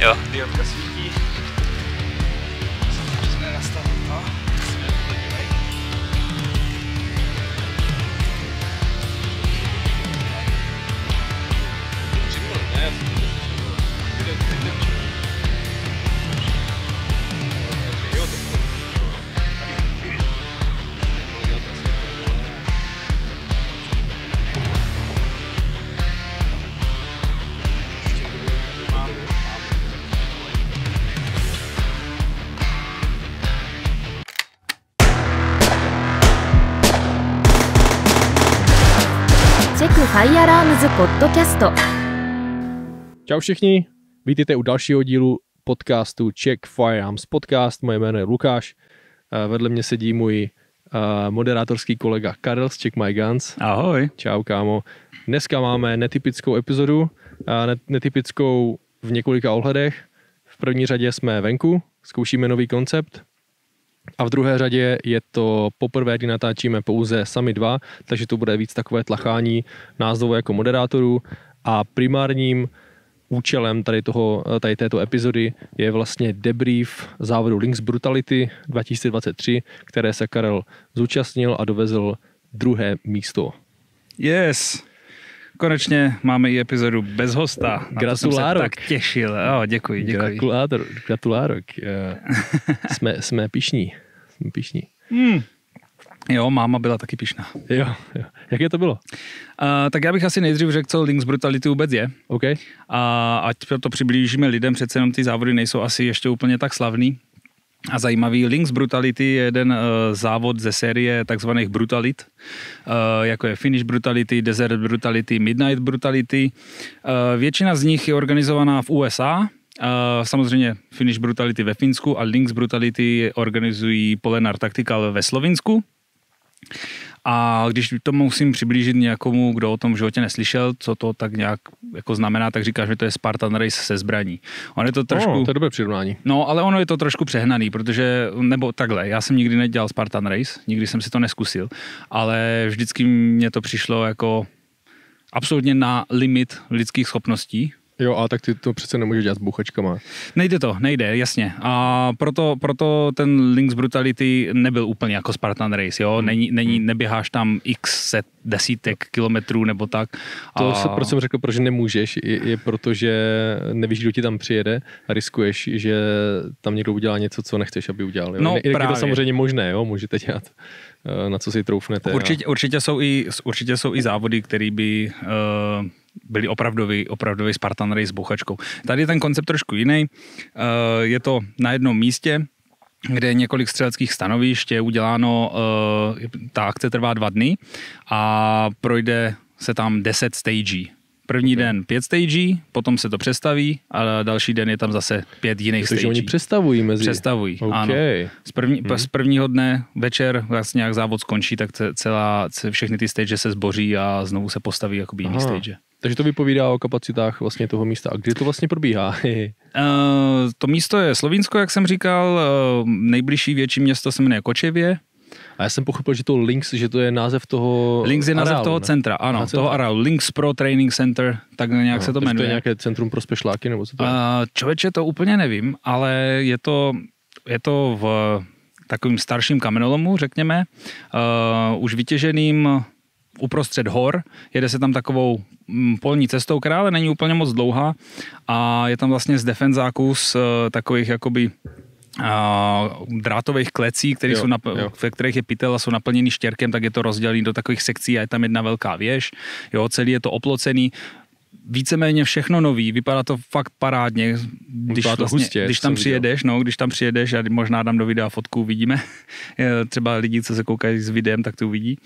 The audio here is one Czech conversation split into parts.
Jo. Diodka svítí. Jsme Podcast. Čau všichni, vítejte u dalšího dílu podcastu Check Firearms Podcast. Moje jméno je Lukáš, vedle mě sedí můj moderátorský kolega Karel z Check My Guns. Ahoj. Čau kámo. Dneska máme netypickou epizodu, netypickou v několika ohledech. V první řadě jsme venku, zkoušíme nový koncept, a v druhé řadě je to poprvé, kdy natáčíme pouze sami dva, takže to bude víc takové tlachání nás dvou jako moderátorů a primárním účelem tady, toho, tady této epizody je vlastně debrief závodu Links Brutality 2023, které se Karel zúčastnil a dovezl druhé místo. Yes. Konečně máme i epizodu bez hosta. Gratulárok. tak těšil. Oh, děkuji, děkuji. Gratulátor, gratulárok. Eh, Jsme, jsme pišní. Jsme pišní. Hmm. Jo, máma byla taky pišná. Jo, jo. Jaké to bylo? Uh, tak já bych asi nejdřív řekl, co Links Brutality vůbec je. OK? A ať to přiblížíme lidem, přece jenom ty závody nejsou asi ještě úplně tak slavný. A zajímavý, Links Brutality je jeden uh, závod ze série takzvaných Brutalit, uh, jako je Finish Brutality, Desert Brutality, Midnight Brutality. Uh, většina z nich je organizovaná v USA, uh, samozřejmě Finish Brutality ve Finsku a Links Brutality organizují Polenar Tactical ve Slovinsku. A když to musím přiblížit někomu, kdo o tom v životě neslyšel, co to tak nějak jako znamená, tak říkáš, že to je Spartan Race se zbraní. On je to trošku... Oh, to je dobré přirovnání. No, ale ono je to trošku přehnaný, protože, nebo takhle, já jsem nikdy nedělal Spartan Race, nikdy jsem si to neskusil, ale vždycky mně to přišlo jako absolutně na limit lidských schopností, Jo, a tak ty to přece nemůžeš dělat s bouchačkama. Nejde to, nejde, jasně. A proto, proto ten Links Brutality nebyl úplně jako Spartan Race, jo? Není, není, neběháš tam x set desítek kilometrů nebo tak. To a... se, proč jsem řekl, proč nemůžeš, je, je proto, že nevíš, kdo ti tam přijede a riskuješ, že tam někdo udělá něco, co nechceš, aby udělal. Jo? No, je, je to právě. samozřejmě možné, jo? můžete dělat, eh, na co si troufnete. Určitě, určitě, jsou i, určitě jsou i závody, které by uh, byly opravdový, opravdový Spartan Race s bouchačkou. Tady je ten koncept trošku jiný. Uh, je to na jednom místě, kde je několik střeleckých stanovišť, je uděláno, uh, ta akce trvá dva dny a projde se tam 10 stagí. První okay. den pět stagí, potom se to přestaví a další den je tam zase pět jiných Takže stagí. oni přestavují mezi... Přestavují, OK. ano. Z, první, Hmm. z prvního dne večer vlastně jak závod skončí, tak ce- celá, ce- všechny ty stage se zboří a znovu se postaví jakoby jiný Aha. stage. Takže to vypovídá o kapacitách vlastně toho místa. A kdy to vlastně probíhá? Uh, to místo je Slovinsko, jak jsem říkal, uh, nejbližší větší město se jmenuje Kočevě. a já jsem pochopil, že to Links, že to je název toho Links je název areálu, toho ne? centra, ano, Aha, toho centra. areálu. Links Pro Training Center, tak nějak Aha, se to jmenuje. To je nějaké centrum pro spešláky, nebo co to je? Uh, člověče, to úplně nevím, ale je to, je to v takovým starším kamenolomu, řekněme, uh, už vytěženým uprostřed hor, jede se tam takovou mm, polní cestou, která ale není úplně moc dlouhá a je tam vlastně z defenzáků z uh, takových jakoby a drátových klecí, které Jo, jsou nap- jo. ve kterých je pytel a jsou naplněný štěrkem, tak je to rozdělený do takových sekcí a je tam jedna velká věž. Jo, celý je to oplocený. Víceméně všechno nový, vypadá to fakt parádně, když, to vlastně, hustě, když tam jsem viděl. přijedeš, no, když tam přijedeš, já možná dám do videa fotku, uvidíme, třeba lidi, co se koukají s videem, tak to uvidí.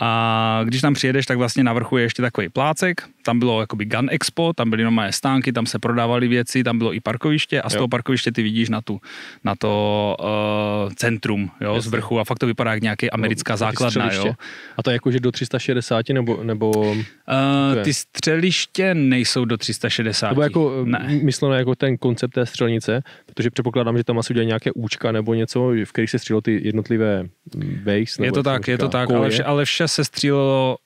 A když tam přijedeš, tak vlastně na vrchu je ještě takový plácek, tam bylo jakoby Gun Expo, tam byly normálně stánky, tam se prodávaly věci, tam bylo i parkoviště a z Jo. toho parkoviště ty vidíš na, tu, na to uh, centrum jo, z vrchu a fakt to vypadá jak nějaký americká No, základna. střeliště. Jo. A to je jako, že do 360 nebo, nebo, Uh, ty střeliště nejsou do 360. nebo jako ne. mysleno jako ten koncept té střelnice, protože předpokládám, že tam asi udělají nějaké účka nebo něco, v kterých se střílelo ty jednotlivé base. Je to tak, je to tak, ale vše, ale vše se střílelo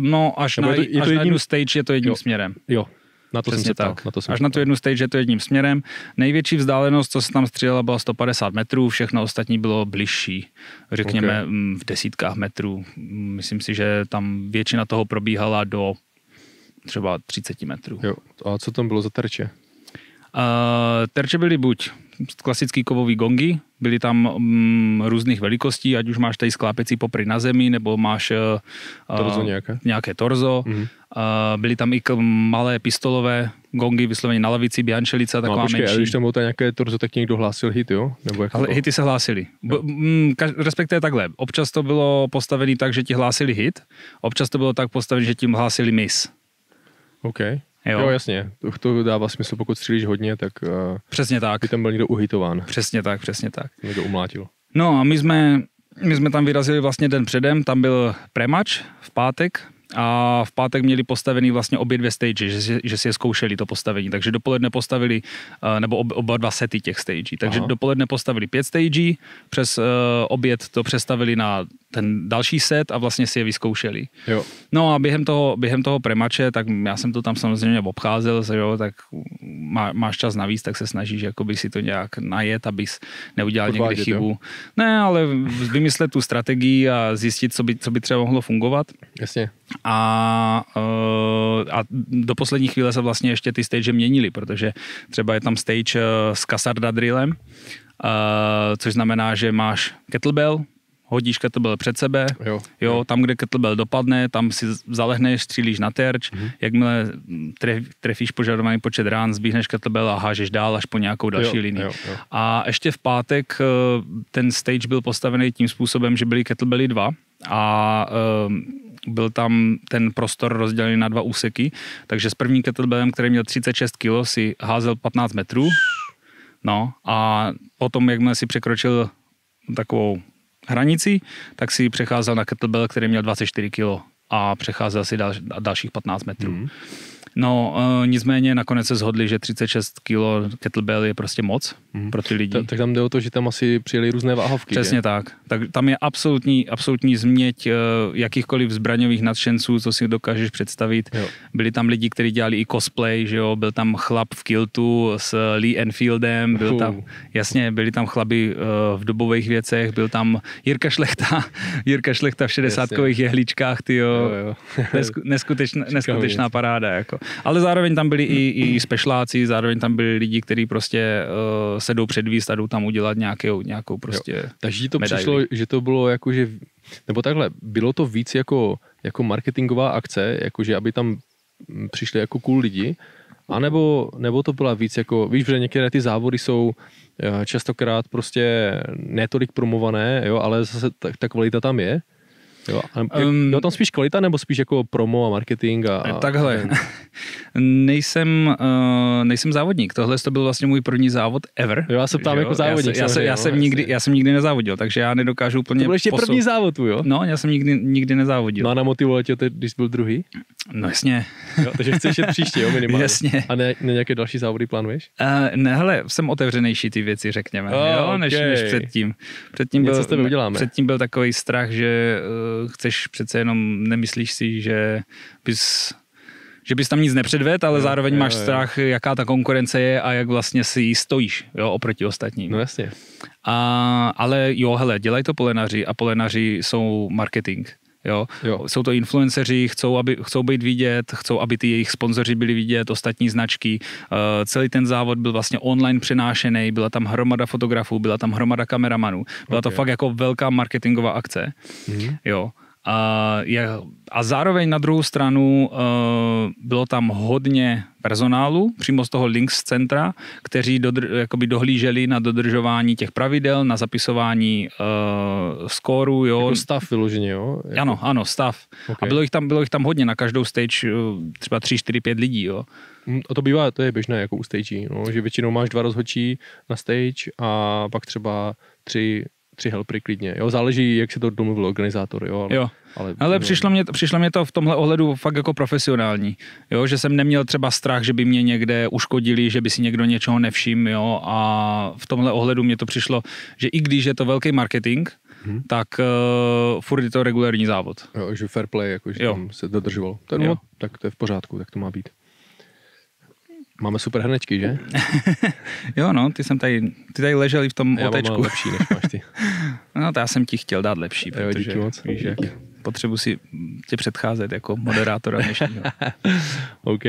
no až, Nebo na, je to- je to až na jedním- jednu stage je to jedním Jo. směrem. Jo, Na to jsem Přesně se ptal, tak. na to jsem Až se na tu jednu stage je to jedním směrem. Největší vzdálenost, co se tam střílela, byla 150 metrů, všechno ostatní bylo bližší, řekněme Ok. okay. v desítkách metrů. Mm, Myslím si, že tam většina toho probíhala do třeba 30 metrů. Jo. A co tam bylo za terče? Uh, terče byly buď klasický kovový gongy, byly tam mm, různých velikostí, ať už máš tady sklápecí popry na zemi, nebo máš uh, Torzo nějaké? nějaké torzo. Mhm. Uh, byly tam i k- malé pistolové gongy, vysloveně na lavici, biančelica, No, taková a počkej, a menší. když tam bylo to nějaké torzo, tak někdo hlásil hit, jo? Nebo jak to Ale bylo? hity se hlásily. B- mm, kaž- respektive takhle. Občas to bylo postavené tak, že ti hlásili hit, občas to bylo tak postavené, že ti hlásili miss. OK. Jo. Jo, jasně. To, to dává smysl, pokud střílíš hodně, tak uh, Přesně tak. by tam byl někdo uhitován, Přesně tak, přesně tak. někdo umlátil. No a my jsme, my jsme tam vyrazili vlastně den předem, tam byl premač v pátek a v pátek měli postavený vlastně obě dvě stage, že si, že si je zkoušeli to postavení. Takže dopoledne postavili, eh, nebo ob, oba dva sety těch stagí. Takže Aha. Aha. dopoledne postavili pět stagí, přes uh, oběd to přestavili na ten další set a vlastně si je vyzkoušeli. Jo. No a během toho, během toho premače, tak já jsem to tam samozřejmě obcházel, že jo, tak má, máš čas navíc, tak se snažíš jakoby si to nějak najet, abys neudělal Podvádět, někdy chybu. Ne, ale vymyslet tu strategii a zjistit, co by, co by třeba mohlo fungovat. Jasně. A, uh, a do poslední chvíle se vlastně ještě ty stage měnily, protože třeba je tam stage uh, s kasarda drillem, uh, což znamená, že máš kettlebell, hodíš kettlebell před sebe, Jo. jo, tam, kde kettlebell dopadne, tam si zalehneš, střílíš na terč, Mhm. jakmile tref, trefíš požadovaný počet rán, zbíhneš kettlebell a hážeš dál až po nějakou další Jo, linii. jo, jo. A ještě v pátek eh, ten stage byl postavený tím způsobem, že byly kettlebelly dva a eh, byl tam ten prostor rozdělený na dva úseky, takže s prvním kettlebellem, který měl 36 kg, si házel 15 metrů, no a potom, jakmile si překročil takovou hranici, tak si přecházel na kettlebell, který měl 24 kg a přecházel si dal, dalších 15 metrů. Mhm. No, e, nicméně nakonec se shodli, že 36 kg kettlebell je prostě moc Mhm. pro ty lidi. Ta, tak tam jde o to, že tam asi přijeli různé váhovky. Přesně že? tak. tak. Tam je absolutní, absolutní změť eh, jakýchkoliv zbraňových nadšenců, co si dokážeš představit. Jo. Byli tam lidi, kteří dělali i cosplay, že jo? byl tam chlap v kiltu s Lee Enfieldem, byl tam, jasně, byli tam chlaby eh, v dobových věcech, byl tam Jirka Šlechta, Jirka Šlechta v 60 jehličkách, ty Jo, jo. Nesku, neskutečná, neskutečná paráda. Jako. Ale zároveň tam byli i, i spešláci, zároveň tam byli lidi, kteří prostě uh, se jdou předvíst a jdou tam udělat nějakou, nějakou prostě... Jo. Takže to medaili. přišlo, že to bylo jako, že, nebo takhle, bylo to víc jako, jako marketingová akce, jakože aby tam mm, přišli jako cool lidi, anebo, nebo to byla víc jako, víš, že některé ty závody jsou eh, častokrát prostě netolik promované, jo, ale zase ta, ta kvalita tam je. Jo, a, Um, um, jo, tam spíš kvalita, nebo spíš jako promo a marketing a... a Takhle, nejsem, uh, nejsem závodník. Tohle to byl vlastně můj první závod ever. Jo, já se ptám jako závodník Já, se, já, se, já, jsem nikdy, já jsem nikdy nezávodil, takže já nedokážu úplně To byl ještě posou- první závod, jo? No, já jsem nikdy, nikdy nezávodil. No a namotivovalo tě když jsi byl druhý? no jasně. Jo, takže chceš jet příště, jo, minimálně. Jasně. A ne, ne nějaké další závody plánuješ? Uh, ne, hele, jsem otevřenější ty věci, řekněme, Oh, jo, než, okay. než předtím. Předtím Něco byl, z tebe uděláme. Předtím byl takový strach, že uh, chceš přece jenom, nemyslíš si, že bys že bys tam nic nepředvedl, ale Jo, zároveň jo, máš jo. strach, jaká ta konkurence je a jak vlastně si jí stojíš jo, oproti ostatním. No jasně. A, ale jo, hele, dělají to polenaři a polenaři jsou marketing. Jo? Jo. Jsou to influenceři, chcou, aby, chcou být vidět, chcou, aby ty jejich sponzoři byli vidět, ostatní značky. Uh, celý ten závod byl vlastně online přenášený, byla tam hromada fotografů, byla tam hromada kameramanů. Byla to Ok. fakt jako velká marketingová akce. Mhm. Jo. A, je, a zároveň na druhou stranu uh, bylo tam hodně personálu přímo z toho Links centra, kteří dodr, jakoby dohlíželi na dodržování těch pravidel, na zapisování uh, skóru, jo. Jako stav vyloženě, jo? Jako, Ano, ano, stav. Ok. A bylo jich, tam, bylo jich tam hodně, na každou stage uh, třeba 3, 4, 5 lidí, jo. Mm, A to bývá, to je běžné jako u stage, no, že většinou máš dva rozhodčí na stage a pak třeba tři, tři helpry klidně, jo, záleží, jak se to domluvil organizátor, jo. Ale, Jo. ale, Ale přišlo mě, přišlo mě to v tomhle ohledu fakt jako profesionální. Jo, že jsem neměl třeba strach, že by mě někde uškodili, že by si někdo něčeho nevšiml, jo, a v tomhle ohledu mě to přišlo, že i když je to velký marketing, Mhm. tak uh, furt je to regulární závod. Jo, že fair play, jako, že Jo. tam se dodržoval. To, Jo. no, tak to je v pořádku, tak to má být. Máme super hrnečky, že? Jo, no, ty jsem tady, ty tady leželi v tom Já otečku. ale lepší, než máš ty. No, to já jsem ti chtěl dát lepší, Jo, protože díky moc. víš, jak potřebuji si tě předcházet jako moderátora dnešního. OK.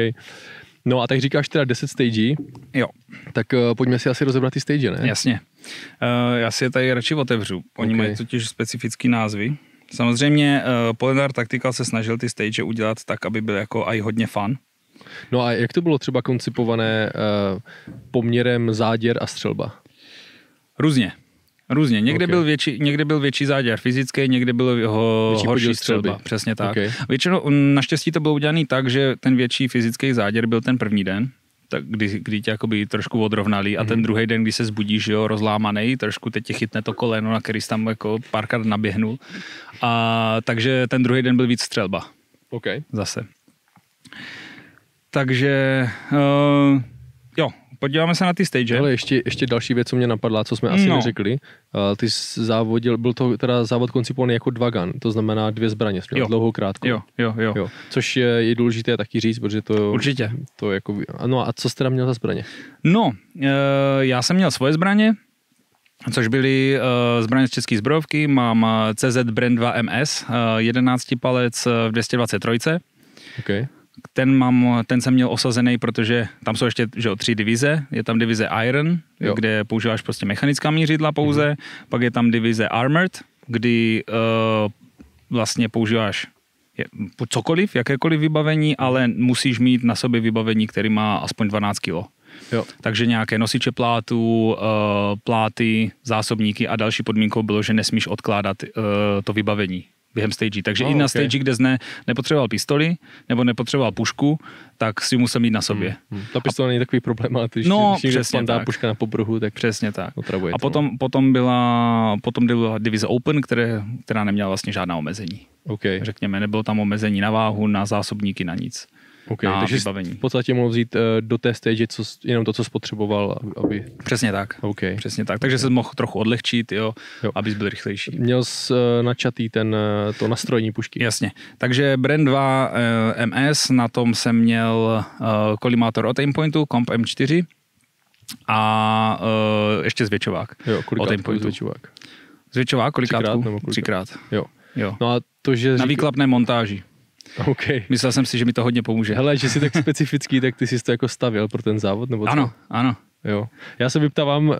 No a tak říkáš teda 10 stagí, Jo, tak uh, pojďme si asi rozebrat ty stage, ne? jasně. Uh, já si je tady radši otevřu. Oni Ok. mají totiž specifický názvy. Samozřejmě uh, Polendar Tactical se snažil ty stage udělat tak, aby byl jako aj hodně fun. No a jak to bylo třeba koncipované uh, poměrem záděr a střelba? Různě. Různě. Někde, Ok. byl větší, někde byl větší záděr fyzický, někde byl ho Větší horší střelba. střelby. Přesně tak. Ok. Většinou, mm, naštěstí to bylo udělané tak, že ten větší fyzický záděr byl ten první den, tak kdy, kdy tě jakoby trošku odrovnali a ten Mhm. druhý den, kdy se zbudíš, jo, rozlámaný, trošku teď tě chytne to koleno, na který jsi tam jako párkrát naběhnul. A, takže ten druhý den byl víc střelba OK. zase. Takže uh, jo, podíváme se na ty stage. Ale ještě, ještě další věc, co mě napadla, co jsme asi No. neřekli. Uh, ty závodil, byl to teda závod koncipovaný jako dva gun, to znamená dvě zbraně, Jo. dlouhou krátkou. Jo, jo, jo, Jo. Což je, je důležité taky říct, protože to... Určitě. To jako, no a co jsi teda měl za zbraně? No, eh, já jsem měl svoje zbraně, což byly eh, zbraně z české zbrojovky. Mám CZ Brand 2 MS, eh, 11 palec v 223. OK. Ten, mám, ten jsem měl osazený, protože tam jsou ještě že jo, tři divize. Je tam divize Iron, Jo. kde používáš prostě mechanická mířidla pouze. Mm-hmm. Pak je tam divize Armored, kdy uh, vlastně používáš je- cokoliv, jakékoliv vybavení, ale musíš mít na sobě vybavení, který má aspoň 12 kg. Jo. Takže nějaké nosiče plátů, eh, pláty, zásobníky a další podmínkou bylo, že nesmíš odkládat eh, to vybavení během stage. Takže Oh, i na ok. stage, kde ne, nepotřeboval pistoli nebo nepotřeboval pušku, tak si musel mít na sobě. Hmm. Ta pistole není takový problém, ale když, No, když přesně tak. puška na pobruhu, tak Přesně tak. otravuje A to, potom, potom, byla, potom byla divize Open, které, která neměla vlastně žádná omezení. No. OK. Řekněme, nebylo tam omezení na váhu, na zásobníky, na nic. OK, na takže vybavení. v podstatě mohl vzít uh, do té stage co, jenom to, co spotřeboval, aby... Přesně tak. OK. Přesně tak. Takže se mohl trochu odlehčit, jo, Jo. abys byl rychlejší. Měl jsi uh, načatý ten, uh, to nastrojení pušky. Jasně. Takže Brand 2 eh, MS, na tom jsem měl eh, kolimátor od Aimpointu, Comp M4 a eh, ještě zvětšovák. Jo, Od kolikátkový Aimpointu. zvětšovák. Zvětšovák kolikátku? Třikrát nebo? Třikrát. Jo. Jo. No a to, že... Na výklapné montáži. OK. Myslel jsem si, že mi to hodně pomůže. Hele, že jsi tak specifický, tak ty jsi to jako stavěl pro ten závod? Nebo co? Ano, ano. Jo. Já se vyptávám uh,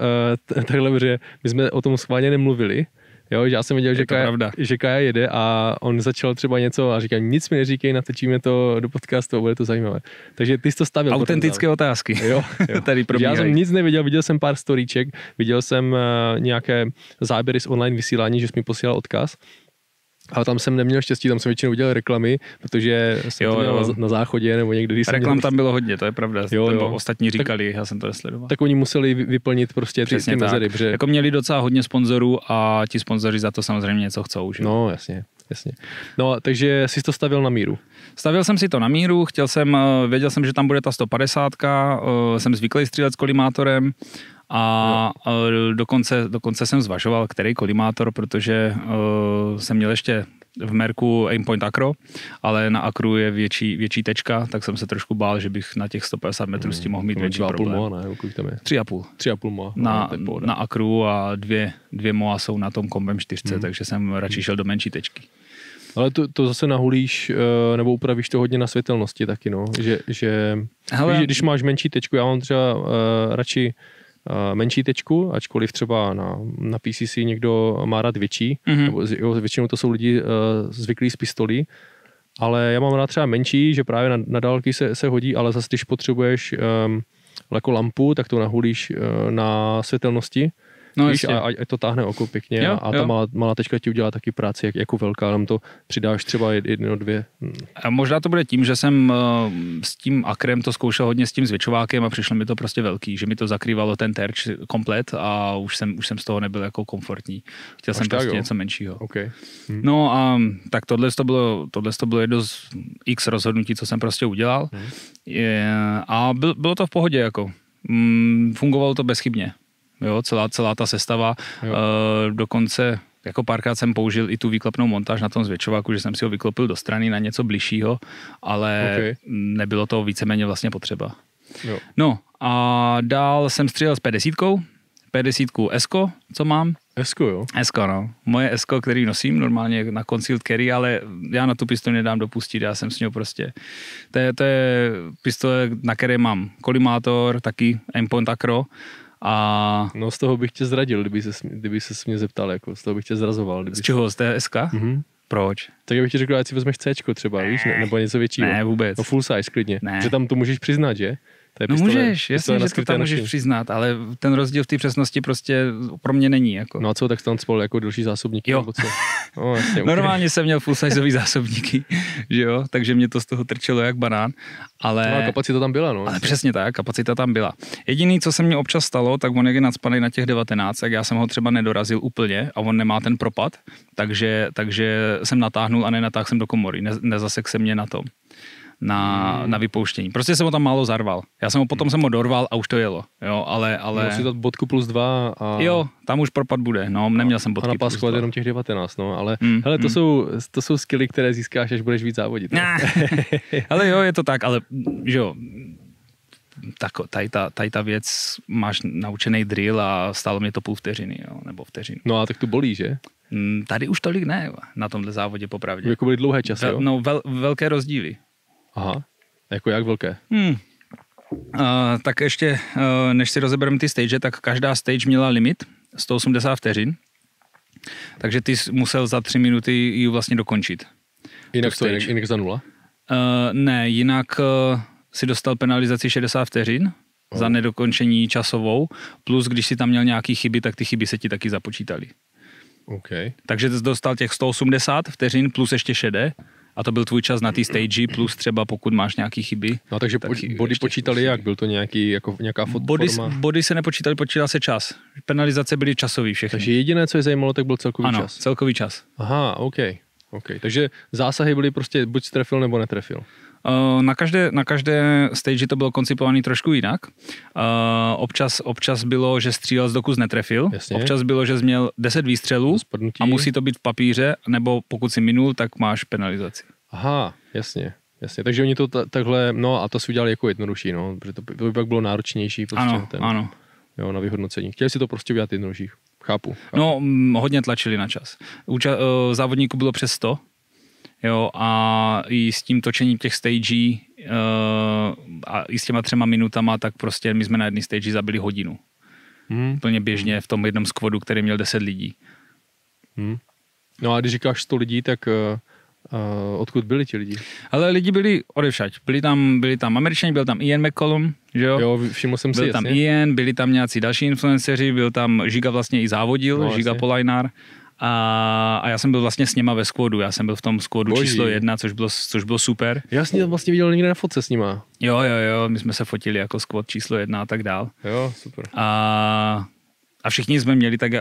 t- takhle, protože my jsme o tom schválně nemluvili, Jo, že já jsem viděl, že Kaja, pravda. že Kaja jede a on začal třeba něco a říkal, nic mi neříkej, natočíme to do podcastu a bude to zajímavé. Takže ty jsi to stavil. Autentické otázky. Jo, jo. Tady Já jsem nic neviděl, viděl jsem pár storíček, viděl jsem uh, nějaké záběry z online vysílání, že jsi mi posílal odkaz. Ale tam jsem neměl štěstí, tam jsem většinou viděl reklamy, protože jsem Jo, to měl jo. na, na záchodě nebo někde, když Reklam měl, tam bylo hodně, to je pravda. Jo, Jo, ostatní říkali, já jsem to nesledoval. tak oni museli vy- vyplnit prostě ty, Přesně ty tak. mezery, protože Jako měli docela hodně sponzorů a ti sponzoři za to samozřejmě něco chcou. Že? No, jasně, jasně. No, takže jsi to stavil na míru. Stavil jsem si to na míru, chtěl jsem, eh, věděl jsem, že tam bude ta 150, eh, jsem zvyklý střílet s kolimátorem a dokonce, dokonce jsem zvažoval, který kolimátor, protože eh, jsem měl ještě v Merku Aimpoint Acro, ale na Acru je větší, větší tečka, tak jsem se trošku bál, že bych na těch 150 metrů s tím mohl mít větší 2,5 problém. moa, ne? Kolik tam je? 3,5 3,5 moa. na, No, to je pohoda. na Acru a dvě, dvě MOA jsou na tom Kombem 4, hmm. takže jsem radši šel do menší tečky. Ale to, to zase nahulíš, eh, nebo upravíš to hodně na světelnosti taky, no. Že, že Hele- víš, když máš menší tečku, já mám třeba uh, radši menší tečku, ačkoliv třeba na, na PCC někdo má rád větší, Mhm. mm-hmm. nebo jo, většinou to jsou lidi uh, zvyklí z pistolí, ale já mám rád třeba menší, že právě na, na dálky se, se hodí, ale zase když potřebuješ um, jako lampu, tak to nahulíš uh, na světelnosti, No Víš, a, a to táhne oko pěkně Jo, a, a ta jo. malá, malá tečka ti udělá taky práci jak, jako velká, tam to přidáš třeba jed- jedno, dvě. hm, A možná to bude tím, že jsem eh, s tím akrem to zkoušel hodně s tím zvětšovákem a přišlo mi to prostě velký, že mi to zakrývalo ten terč komplet a už jsem, už jsem z toho nebyl jako komfortní. Chtěl Až jsem tak, prostě jo. něco menšího. OK. No a tak tohle to bylo, tohle to bylo jedno z x rozhodnutí, co jsem prostě udělal. Mhm. Je, a byl, bylo to v pohodě jako. Mm, fungovalo to bezchybně. Jo, celá, celá ta sestava. Jo. E, dokonce jako párkrát jsem použil i tu výklepnou montáž na tom zvětšováku, že jsem si ho vyklopil do strany na něco bližšího, ale Ok. nebylo to víceméně vlastně potřeba. Jo. No a dál jsem střílel s P10, P10 Esko, co mám, Esko, jo. Esko, no. Moje Esko, který nosím normálně na concealed carry, ale já na tu pistoli nedám dopustit, já jsem s ní prostě. To je, to je pistole, na které mám kolimátor, taky aimpoint acro a No z toho bych tě zradil, kdyby se, kdyby se mě zeptal, jako z toho bych tě zrazoval. Kdyby z čeho, z té SK? Mhm. Proč? Tak já bych ti řekl, ať si vezmeš C třeba, víš, ne, nebo něco většího. Ne, vůbec. No full size klidně. Ne. Že tam to můžeš přiznat, že? To je No pistole- můžeš, jasně, že to tam můžeš přiznat, ale ten rozdíl v té přesnosti prostě pro mě není. Jako. No a co, tak tam spolu jako další zásobníky, Jo. nebo co? No, jasně, okay. Normálně jsem měl full sizeový zásobníky, že jo, takže mě to z toho trčelo jak banán, ale... No a kapacita tam byla, no. Ale přesně tak, kapacita tam byla. Jediný, co se mně občas stalo, tak on jak je nadspaný na těch 19, tak já jsem ho třeba nedorazil úplně a on nemá ten propad, takže, takže jsem natáhnul a nenatáhl jsem do komory, ne, nezasek se mě na tom. Na, Hmm. na vypouštění. Prostě jsem ho tam málo zarval. Já jsem ho potom jsem ho dorval a už to jelo. Jo, ale, ale... Musí dát bodku plus dva a, Jo, tam už propad bude. No, neměl jsem a bodky. plus napáskovat jenom těch 19, no, ale Mm, hele, to, mm. jsou, to jsou skilly, které získáš, až budeš víc závodit. no. Ale jo, je to tak, ale že jo, tak, tady, ta, tady ta věc, máš naučený drill a stálo mě to půl vteřiny, jo, nebo vteřinu. No a tak to bolí, že? Mm, Tady už tolik ne, na tomhle závodě popravdě. Jako byly dlouhé časy, jo? no, vel, velké rozdíly. Aha. Jako jak velké? Hmm. Uh, tak ještě, uh, než si rozebereme ty stage, tak každá stage měla limit 180 vteřin, takže ty jsi musel za tři minuty ji vlastně dokončit. Jinak To jinak, jinak za nula? Uh, ne, jinak uh, si dostal penalizaci 60 vteřin Oh. za nedokončení časovou, plus když si tam měl nějaký chyby, tak ty chyby se ti taky započítaly. OK. Takže jsi dostal těch 180 vteřin plus ještě šedé a to byl tvůj čas na té stage, plus třeba pokud máš nějaký chyby. No takže tak body počítali jak? Byl to nějaký, jako nějaká fot, Body, forma? body se nepočítali, počítal se čas. Penalizace byly časový všechny. Takže jediné, co je zajímalo, tak byl celkový ano, čas. celkový čas. Aha, OK. OK. Takže zásahy byly prostě buď trefil nebo netrefil. Uh, Na každé, na každé stage to bylo koncipované trošku jinak. Uh, občas, občas bylo, že střílel z doku netrefil. Jasně. Občas bylo, že jsi měl 10 výstřelů a musí to být v papíře, nebo pokud si minul, tak máš penalizaci. Aha, jasně. Jasně, takže oni to ta, takhle, no a to si udělali jako jednodušší, no, protože to, by- to by pak bylo náročnější prostě Ano, ten, ano. Jo, na vyhodnocení. Chtěli si to prostě udělat jednodušší. Chápu. chápu. No, hodně tlačili na čas. Úča- uh, závodníků bylo přes 100, jo, a i s tím točením těch stagí uh, a i s těma třema minutama, tak prostě my jsme na jedné stage zabili hodinu. Hmm. Úplně běžně v tom jednom skvodu, který měl 10 lidí. Hmm. No a když říkáš 100 lidí, tak uh, uh, odkud byli ti lidi? Ale lidi byli odevšať. Byli tam, byli tam američani, byl tam Ian McCollum, že jo? Jo, všiml jsem si, byl tam jasně. Ian, byli tam nějací další influenceři, byl tam Žiga vlastně i závodil, No, Žiga. Polajnár. A, a já jsem byl vlastně s něma ve skvodu, já jsem byl v tom skvodu Boží. číslo jedna, což bylo, což bylo super. Já jsem tě vlastně viděl někde na fotce s nima. Jo, jo, jo, my jsme se fotili jako skvot číslo jedna a tak dál. Jo, super. A, a všichni jsme měli tak,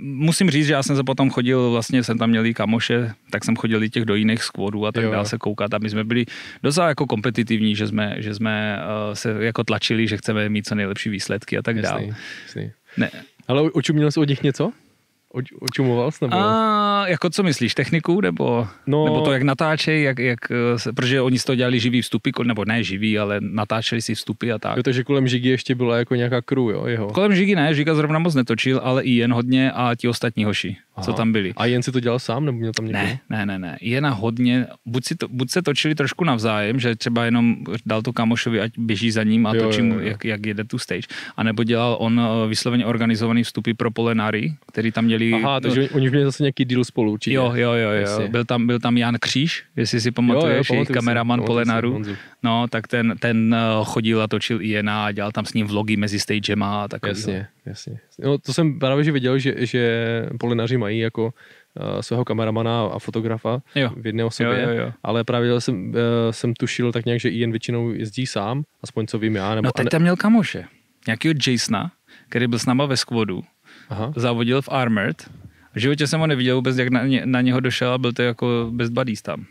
musím říct, že já jsem se potom chodil, vlastně jsem tam měl i kamoše, tak jsem chodil i těch do jiných skvodů a tak dál se koukat a my jsme byli docela jako kompetitivní, že jsme, že jsme uh, se jako tlačili, že chceme mít co nejlepší výsledky a tak dál. Jasný, jasný. Ne. Ale očuměl jsi od nich něco? Oč, očumoval jsi nebo? A jako co myslíš, techniku nebo, No. nebo to, jak natáčejí, jak, jak, eh, protože oni z toho dělali živý vstupy, nebo ne živý, ale natáčeli si vstupy a tak. Jo, takže kolem Žigy ještě byla jako nějaká crew, jo, jeho. Kolem Žigy ne, Žiga zrovna moc netočil, ale i jen hodně a ti ostatní hoši, Aha. co tam byli. A jen si to dělal sám, nebo měl tam někoho? Ne, ne, ne, ne. Je na hodně, buď, si to, buď se točili trošku navzájem, že třeba jenom dal to kamošovi, ať běží za ním a Jo, točí jo, mu, jo. jak, jak jede tu stage. A nebo dělal on eh, vysloveně organizovaný vstupy pro polenáry, který tam měli... Aha, takže oni, měli zase nějaký deal spolu určitě. Jo, jo, jo, jo. Jasně. Byl tam, byl tam Jan Kříž, jestli si pamatuješ, jo, jejich pamatuju si, kameraman si. Honzu. No, tak ten, ten eh, chodil a točil i jena a dělal tam s ním vlogy mezi stagema a takový. Jasně, jasně. No, to jsem právě že viděl, že, že polinaři mají jako uh, svého kameramana a fotografa Jo. v jedné osobě, Jo, jo, jo. ale právě jsem, uh, jsem tušil tak nějak, že Ian většinou jezdí sám, aspoň co vím já. Nebo, No teď tam měl kamoše. Nějakýho Jasona, který byl s náma ve skvodu. Aha. závodil v Armored. V životě jsem ho neviděl vůbec, jak na, ně, na něho došel a byl to jako best buddies tam.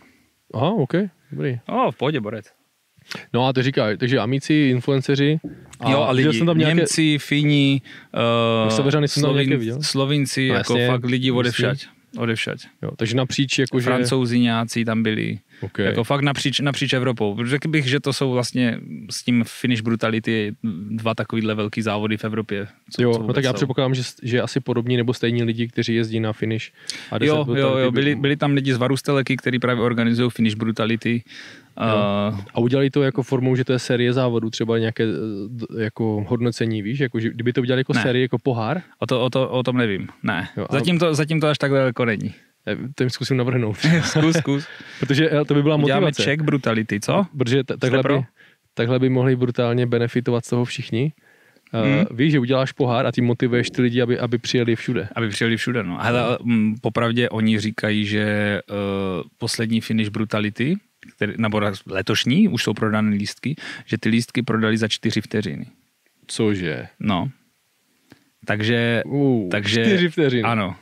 Aha, OK, dobrý. O, v pohodě, borec. No a to říká, takže amici, influenceři. A jo, a lidi, jsem tam nějaké, Němci, Fíni, uh, Severany jsem tam nějaké viděl. Slovinci, No jako jasně, fakt lidi odevšať. odevšať. Jo, takže napříč, jakože... Francouzi nějací tam byli. Okay. Jako fakt napříč, napříč Evropou. Řekl bych, že to jsou vlastně s tím Finish Brutality dva takovýhle velký závody v Evropě. Co, jo, co no tak já předpokládám, že, že asi podobní nebo stejní lidi, kteří jezdí na finish. A 10 Jo, jo, jo, by- byli, byli tam lidi z Varusteleky, kteří právě organizují Finish Brutality. Uh, A udělali to jako formou, že to je série závodů, třeba nějaké eh, jako hodnocení, víš, jako, že kdyby to udělali jako Ne. série, jako pohár, o, to, o, to, o tom nevím. Ne. Jo, ale- zatím, to, zatím to až tak daleko není. eh, to jim zkusím navrhnout. zkus, zkus. Protože eh, to by byla motivace. check Brutality, co? Protože t- takhle, by, takhle by mohli brutálně benefitovat z toho všichni. Hmm. Uh, víš, že uděláš pohár a ty motivuješ ty lidi, aby, aby přijeli všude. Aby přijeli všude. No. Ale mm, popravdě oni říkají, že uh, poslední Finish Brutality, který, nebo letošní, už jsou prodané lístky, že ty lístky prodali za čtyři vteřiny. Cože? No. Takže, Uh, takže čtyři vteřiny. Ano.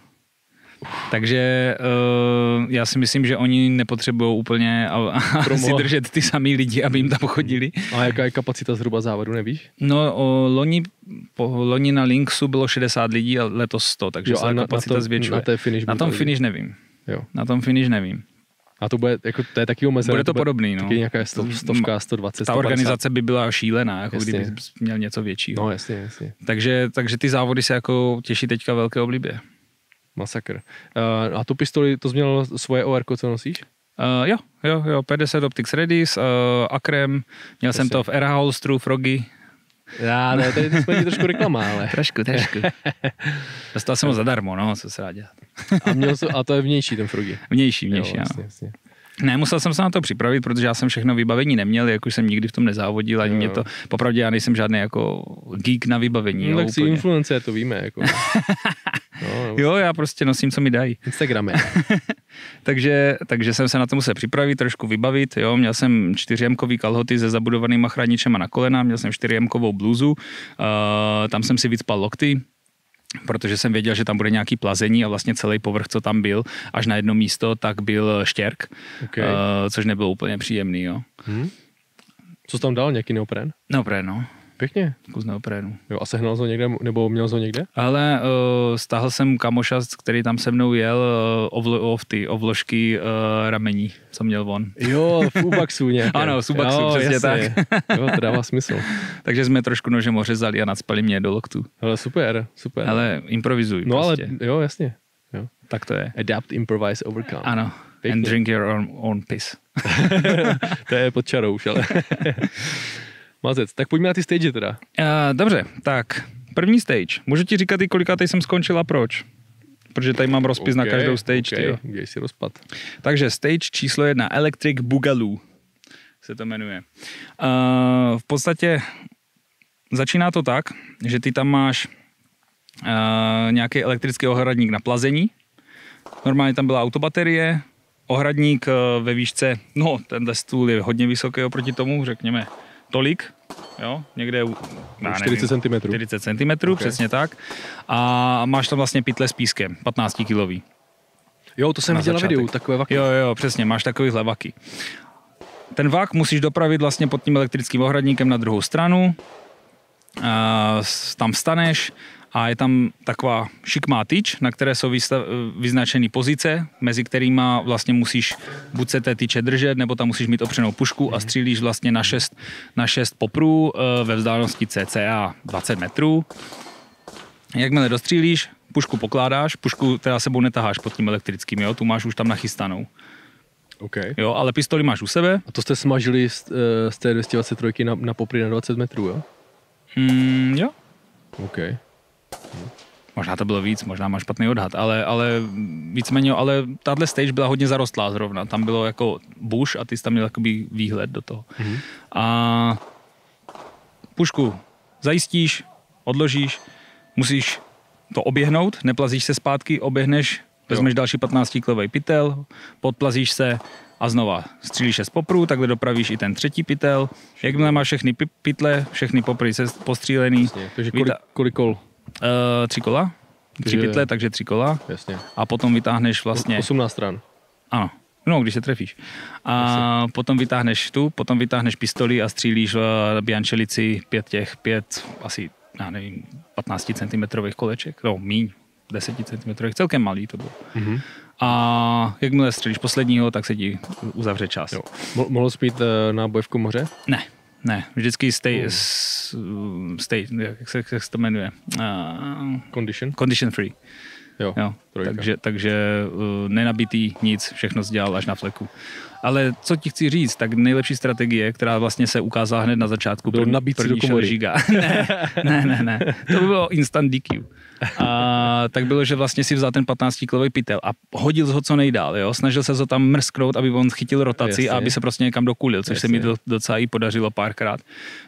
Takže uh, já si myslím, že oni nepotřebují úplně a, a Promo. si držet ty samý lidi, aby jim tam chodili. A jaká je kapacita zhruba závodu, nevíš? No, o, loni, po, loni na Linksu bylo 60 lidí a letos 100, takže Jo, se a na- kapacita na to- zvětšuje. na té finish na tom finish nevím. Jo. Na tom finish nevím. A to bude, jako, to je taky omezené. Bude to podobný, no. Taky nějaká sto, stovka, 120, Ta 150. organizace by byla šílená, jako Jasně. kdyby měl něco většího. No jasně, jasně. Takže, takže ty závody se jako těší teďka velké oblibě. Masakr. Uh, a tu pistoli, to měl svoje OR, co nosíš? Uh, jo, jo, jo, 50 Optics Redis, uh, Akrem, měl jsem Prosím. to v Era Holstru, Frogy. Já, ne, tady jsme ti trošku reklama, ale. Trošku, trošku. Dostal jsem ho zadarmo, no, co se dá dělat. A, měl jsi, a to je vnější ten Frogy. Vnější, vnější, jo, ano. jasně, jasně. Ne, musel jsem se na to připravit, protože já jsem všechno vybavení neměl, jak už jsem nikdy v tom nezávodil, ani Jo, mě to, popravdě já nejsem žádný jako geek na vybavení. No, jo, tak jsi úplně. influencer, to víme. Jako. No, Jo, já prostě nosím, co mi dají. Instagrame. Takže, takže jsem se na to musel připravit, trošku vybavit. Jo. Měl jsem 4 kalhoty se zabudovanýma chráničema na kolena, měl jsem 4 bluzu, uh, tam jsem si vycpal lokty, protože jsem věděl, že tam bude nějaký plazení a vlastně celý povrch, co tam byl, až na jedno místo, tak byl štěrk, Okay. uh, což nebylo úplně příjemný. Jo. Hm? Co jsi tam dal, nějaký neopren? Neoprén, no. Pěkně. Kus neoprénu. Jo, a sehnal jsi ho někde, nebo měl jsi ho někde? Ale uh, stáhl jsem kamoša, který tam se mnou jel, uh, ovlo, ov, ty ovložky uh, ramení, co měl on. Jo, v Ubaxu nějaké. Ano, v Ubaxu, přesně jasně. Jo, to dává smysl. Takže jsme trošku nožem ořezali a nadspali mě do loktu. Ale super, super. Ale improvizuj no ale, prostě. jo, jasně. Jo. Tak to je. Adapt, improvise, overcome. Ano. Pěkně. And drink your own, own piss. to je pod čarou už, ale. Mazec, tak pojďme na ty stage teda. Uh, dobře, tak první stage. Můžu ti říkat i kolikátej jsem skončil a proč? Protože tady mám rozpis na OK, každou stage. OK, tyjo. Děj si rozpad. Takže stage číslo jedna, Electric Boogaloo se to jmenuje. Uh, v podstatě začíná to tak, že ty tam máš uh, nějaký elektrický ohradník na plazení. Normálně tam byla autobaterie, ohradník uh, ve výšce, no tenhle stůl je hodně vysoký oproti tomu, řekněme tolik, jo, někde u, já 40 cm. 40 cm, přesně tak. A máš tam vlastně pytle s pískem, 15 kilový. Jo, to jsem viděl na videu, takové vaky. Jo, jo, přesně, máš takovýhle vaky. Ten vak musíš dopravit vlastně pod tím elektrickým ohradníkem na druhou stranu, a tam vstaneš a je tam taková šikmá tyč, na které jsou vyznačeny pozice, mezi kterými vlastně musíš buď se té tyče držet, nebo tam musíš mít opřenou pušku a střílíš vlastně na 6, na 6 poprů eh, ve vzdálenosti cca 20 metrů. Jakmile dostřílíš, pušku pokládáš, pušku teda sebou netaháš pod tím elektrickým, jo, tu máš už tam nachystanou. Okay. Jo, ale pistoli máš u sebe. A to jste smažili z, eh, z té 223 na, na popry na 20 metrů, jo? Mm, jo, OK. Možná to bylo víc, možná máš špatný odhad, ale, ale víceméně, ale tahle stage byla hodně zarostlá zrovna. Tam bylo jako buš a ty jsi tam měl takový výhled do toho. Mhm. A pušku zajistíš, odložíš, musíš to oběhnout, neplazíš se zpátky, oběhneš, vezmeš další 15 kilový pytel, podplazíš se a znova střílíš se z popru, takhle dopravíš i ten třetí pytel. Jakmile máš všechny pytle, všechny popry se postřílený, Jasně. Takže kolik, kolik kol? Uh, tři kola, tři Takže- pytle, takže tři kola Jasně. a potom vytáhneš vlastně, 18 stran. ano, no, když se trefíš. A potom vytáhneš tu, potom vytáhneš pistoli a střílíš uh, biančelici pět těch, pět, asi, já nevím, 15 cm koleček, no míň, 10 cm, celkem malý to bylo. Mhm. a jakmile střelíš posledního, tak se ti uzavře čas. Jo. Mo- mohl jsi mít uh, náboj v komoře? Ne, ne, vždycky stay, s- stay jak, se, jak se to jmenuje? Uh, Condition? condition free. Jo, Jo, trojka. takže, takže uh, nenabitý nic, všechno dělal až na fleku. Ale co ti chci říct, tak nejlepší strategie, která vlastně se ukázala hned na začátku, Bylo první- nabít do první komory. Žiga. ne, ne, ne, ne, to by bylo instant DQ. A tak bylo, že vlastně si vzal ten 15 kilový pytel a hodil ho co nejdál, jo? snažil se ho tam mrsknout, aby on chytil rotaci Jasně. a aby se prostě někam dokulil, což se mi Jasně. do, docela i podařilo párkrát.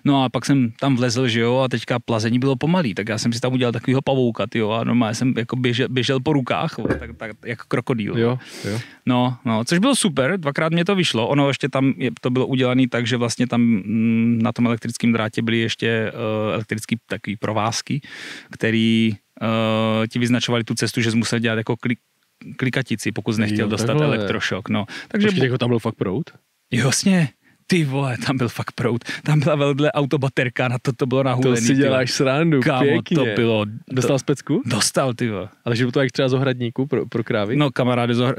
No a pak jsem tam vlezl, že jo, a teďka plazení bylo pomalý, tak já jsem si tam udělal takovýho pavouka, jo, a normálně jsem jako běžel, běžel po rukách, jo, tak, tak, jako krokodýl. Jo, jo. No, no, což bylo super, dvakrát mě to vyšlo. Ono ještě tam je, to bylo udělané tak, že vlastně tam mm, na tom elektrickém drátě byly ještě uh, elektrický takový provázky, který uh, ti vyznačovali tu cestu, že jsi musel dělat jako klik, klikatici, pokud jsi nechtěl Jo, dostat takhle. elektrošok. No. Takže Počkej, jako tam byl fakt prout? Jasně, ty vole, tam byl fakt prout. Tam byla vedle autobaterka, na to to bylo To nahulený. si ty vole. děláš srandu, Kámo, pěkně. to bylo... Dostal to, z pecku? dostal, ty vole. Ale že by to jak třeba z ohradníku pro, pro krávy? No kamaráde, zohr...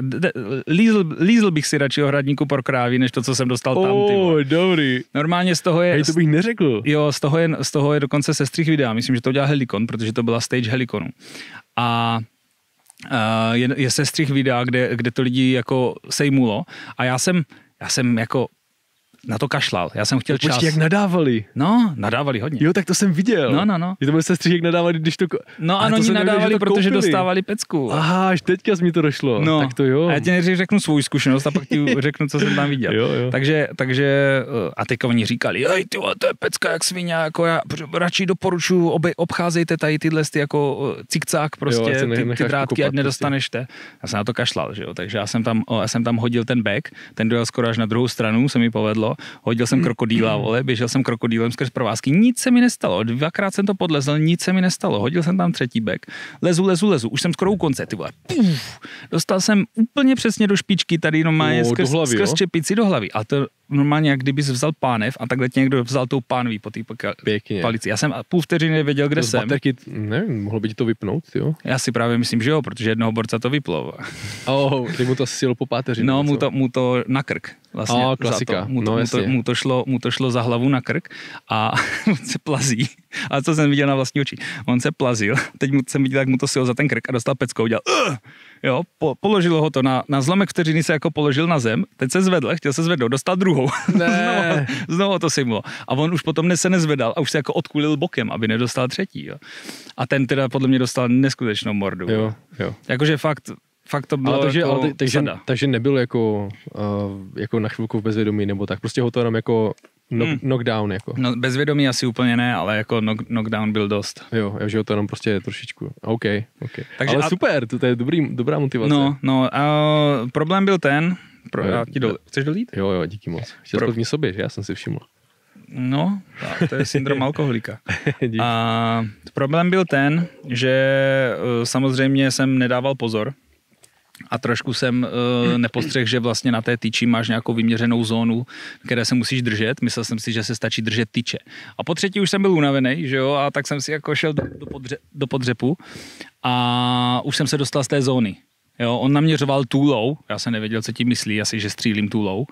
lízl, lízl bych si radši ohradníku pro krávy, než to, co jsem dostal tam, ty vole. oh, dobrý. Normálně z toho je... Hej, to bych neřekl. Jo, z toho, je, z toho je dokonce sestřih videa. Myslím, že to dělal Helikon, protože to byla stage Helikonu. A uh, je, je sestřih videa, kde, kde to lidi jako sejmulo. A já jsem, já jsem jako na to kašlal. Já jsem chtěl čas. Počkej, jak nadávali. No, nadávali hodně. Jo, tak to jsem viděl. No, no, no. Je to byl sestřih, jak nadávali, když to... No ano, oni nevěděl, že nadávali, to protože koupili. dostávali pecku. Aha, až teďka mi to došlo. No, Tak to jo. A já ti nejdřív řeknu svou zkušenost a pak ti řeknu, co jsem tam viděl. Jo, jo. Takže, takže eh, a teďka oni říkali, hej, ty to je pecka jak svině, jako já radši doporučuji, obe, obcházejte tady tyhle ty jako eh, cikcák prostě, se ne- ty, ty necháš drátky, ať nedostaneš te. Já jsem na to kašlal, že jo, takže já jsem tam, já jsem tam hodil ten back, ten dojel skoro až na druhou stranu, se mi povedlo, hodil jsem krokodýla, vole, běžel jsem krokodýlem skrz provázky, nic se mi nestalo, dvakrát jsem to podlezl, nic se mi nestalo, hodil jsem tam třetí back, lezu, lezu, lezu, už jsem skoro u konce, ty vole, Puf, dostal jsem úplně přesně do špičky tady normálně O, do skrz, hlavy, skrz čepici do hlavy. A to normálně, jak kdybys vzal pánev a takhle tě někdo vzal tou pánví po té Pěkně. palici. Já jsem půl vteřiny nevěděl, kde To jsem. baterky, nevím, mohlo by ti to vypnout, jo? Já si právě myslím, že jo, protože jednoho borca to vyplo. Oh, ty mu to sjelo po páteři. No, mu to, mu to na krk. Vlastně za klasika. To. Mu, to, No, mu, to, mu, to šlo, mu to šlo za hlavu na krk a on se plazí. A co jsem viděl na vlastní oči. On se plazil, teď mu, jsem viděl, jak mu to sil za ten krk a dostal peckou, udělal uh, jo, po, položilo ho to na, na zlomek vteřiny se jako položil na zem, teď se zvedl, chtěl se zvednout, dostal druhou. Ne. znovu, znovu to simulo. A on už potom ne, se nezvedal a už se jako odkulil bokem, aby nedostal třetí. Jo. A ten teda podle mě dostal neskutečnou mordu. Jo, jo. Jakože fakt, fakt to bylo Ale takže, jako ale, takže, sada. takže nebyl jako, uh, jako na chvilku v bezvědomí nebo tak, prostě ho to jenom jako knock, Hmm. knockdown jako. No bezvědomí asi úplně ne, ale jako knock, knockdown byl dost. Jo, že ho to jenom prostě trošičku. OK, OK. Takže Ale a- super, to, to je dobrý, dobrá motivace. No, no a problém byl ten, pro, Jo. ti dol, chceš dolít? Jo, jo, díky moc. Chtěl Pro- v sobě, že já jsem si všiml. No, to je syndrom alkoholika. A problém byl ten, že eh, samozřejmě jsem nedával pozor a trošku jsem uh, nepostřehl, že vlastně na té tyči máš nějakou vyměřenou zónu, které se musíš držet. Myslel jsem si, že se stačí držet tyče. A po třetí už jsem byl unavený, že jo, a tak jsem si jako šel do, do, podře, do podřepu a už jsem se dostal z té zóny. Jo, on naměřoval tůlou, já jsem nevěděl, co ti myslí, asi, že střílím tůlou,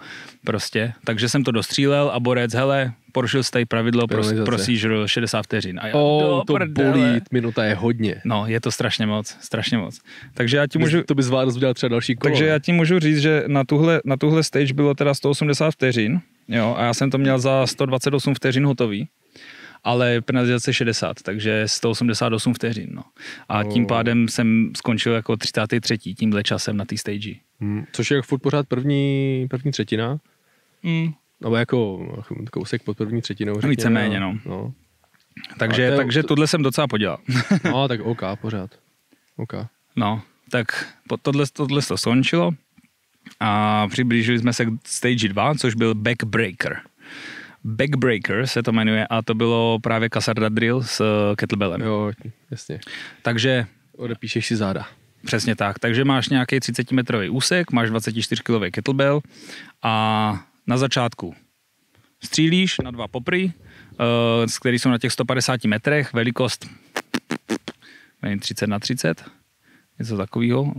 prostě. Takže jsem to dostřílel a borec, hele, porušil jste pravidlo pro, Penalizace. procedure 60 vteřin. A já, O, do to prdele. bolí, minuta je hodně. No, je to strašně moc, strašně moc. Takže já ti Můžu... To by zvládl udělat třeba další kolo. takže já ti můžu říct, že na tuhle, na tuhle stage bylo teda 180 vteřin, jo, a já jsem to měl za 128 vteřin hotový, ale penalizace 60, takže 188 vteřin, no. A tím pádem jsem skončil jako 33. tímhle časem na té stage. Hmm, což je jako furt pořád první, první třetina. Mm. Nebo jako kousek pod první třetinou. řekněme, Víceméně, no. no. Takže, to je- takže to- tohle jsem docela podělal. No, tak OK, pořád. OK. No, tak po- tohle, tohle to skončilo a přiblížili jsme se k stage 2, což byl backbreaker. Backbreaker se to jmenuje a to bylo právě kasarda drill s eh, kettlebellem. Jo, jasně. Takže Odepíšeš si záda. přesně tak. Takže máš nějaký 30 metrový úsek, máš 24 kg kettlebell a na začátku střílíš na dva popry, eh, z který jsou na těch 150 metrech, velikost nevím, 30 na 30, něco takového.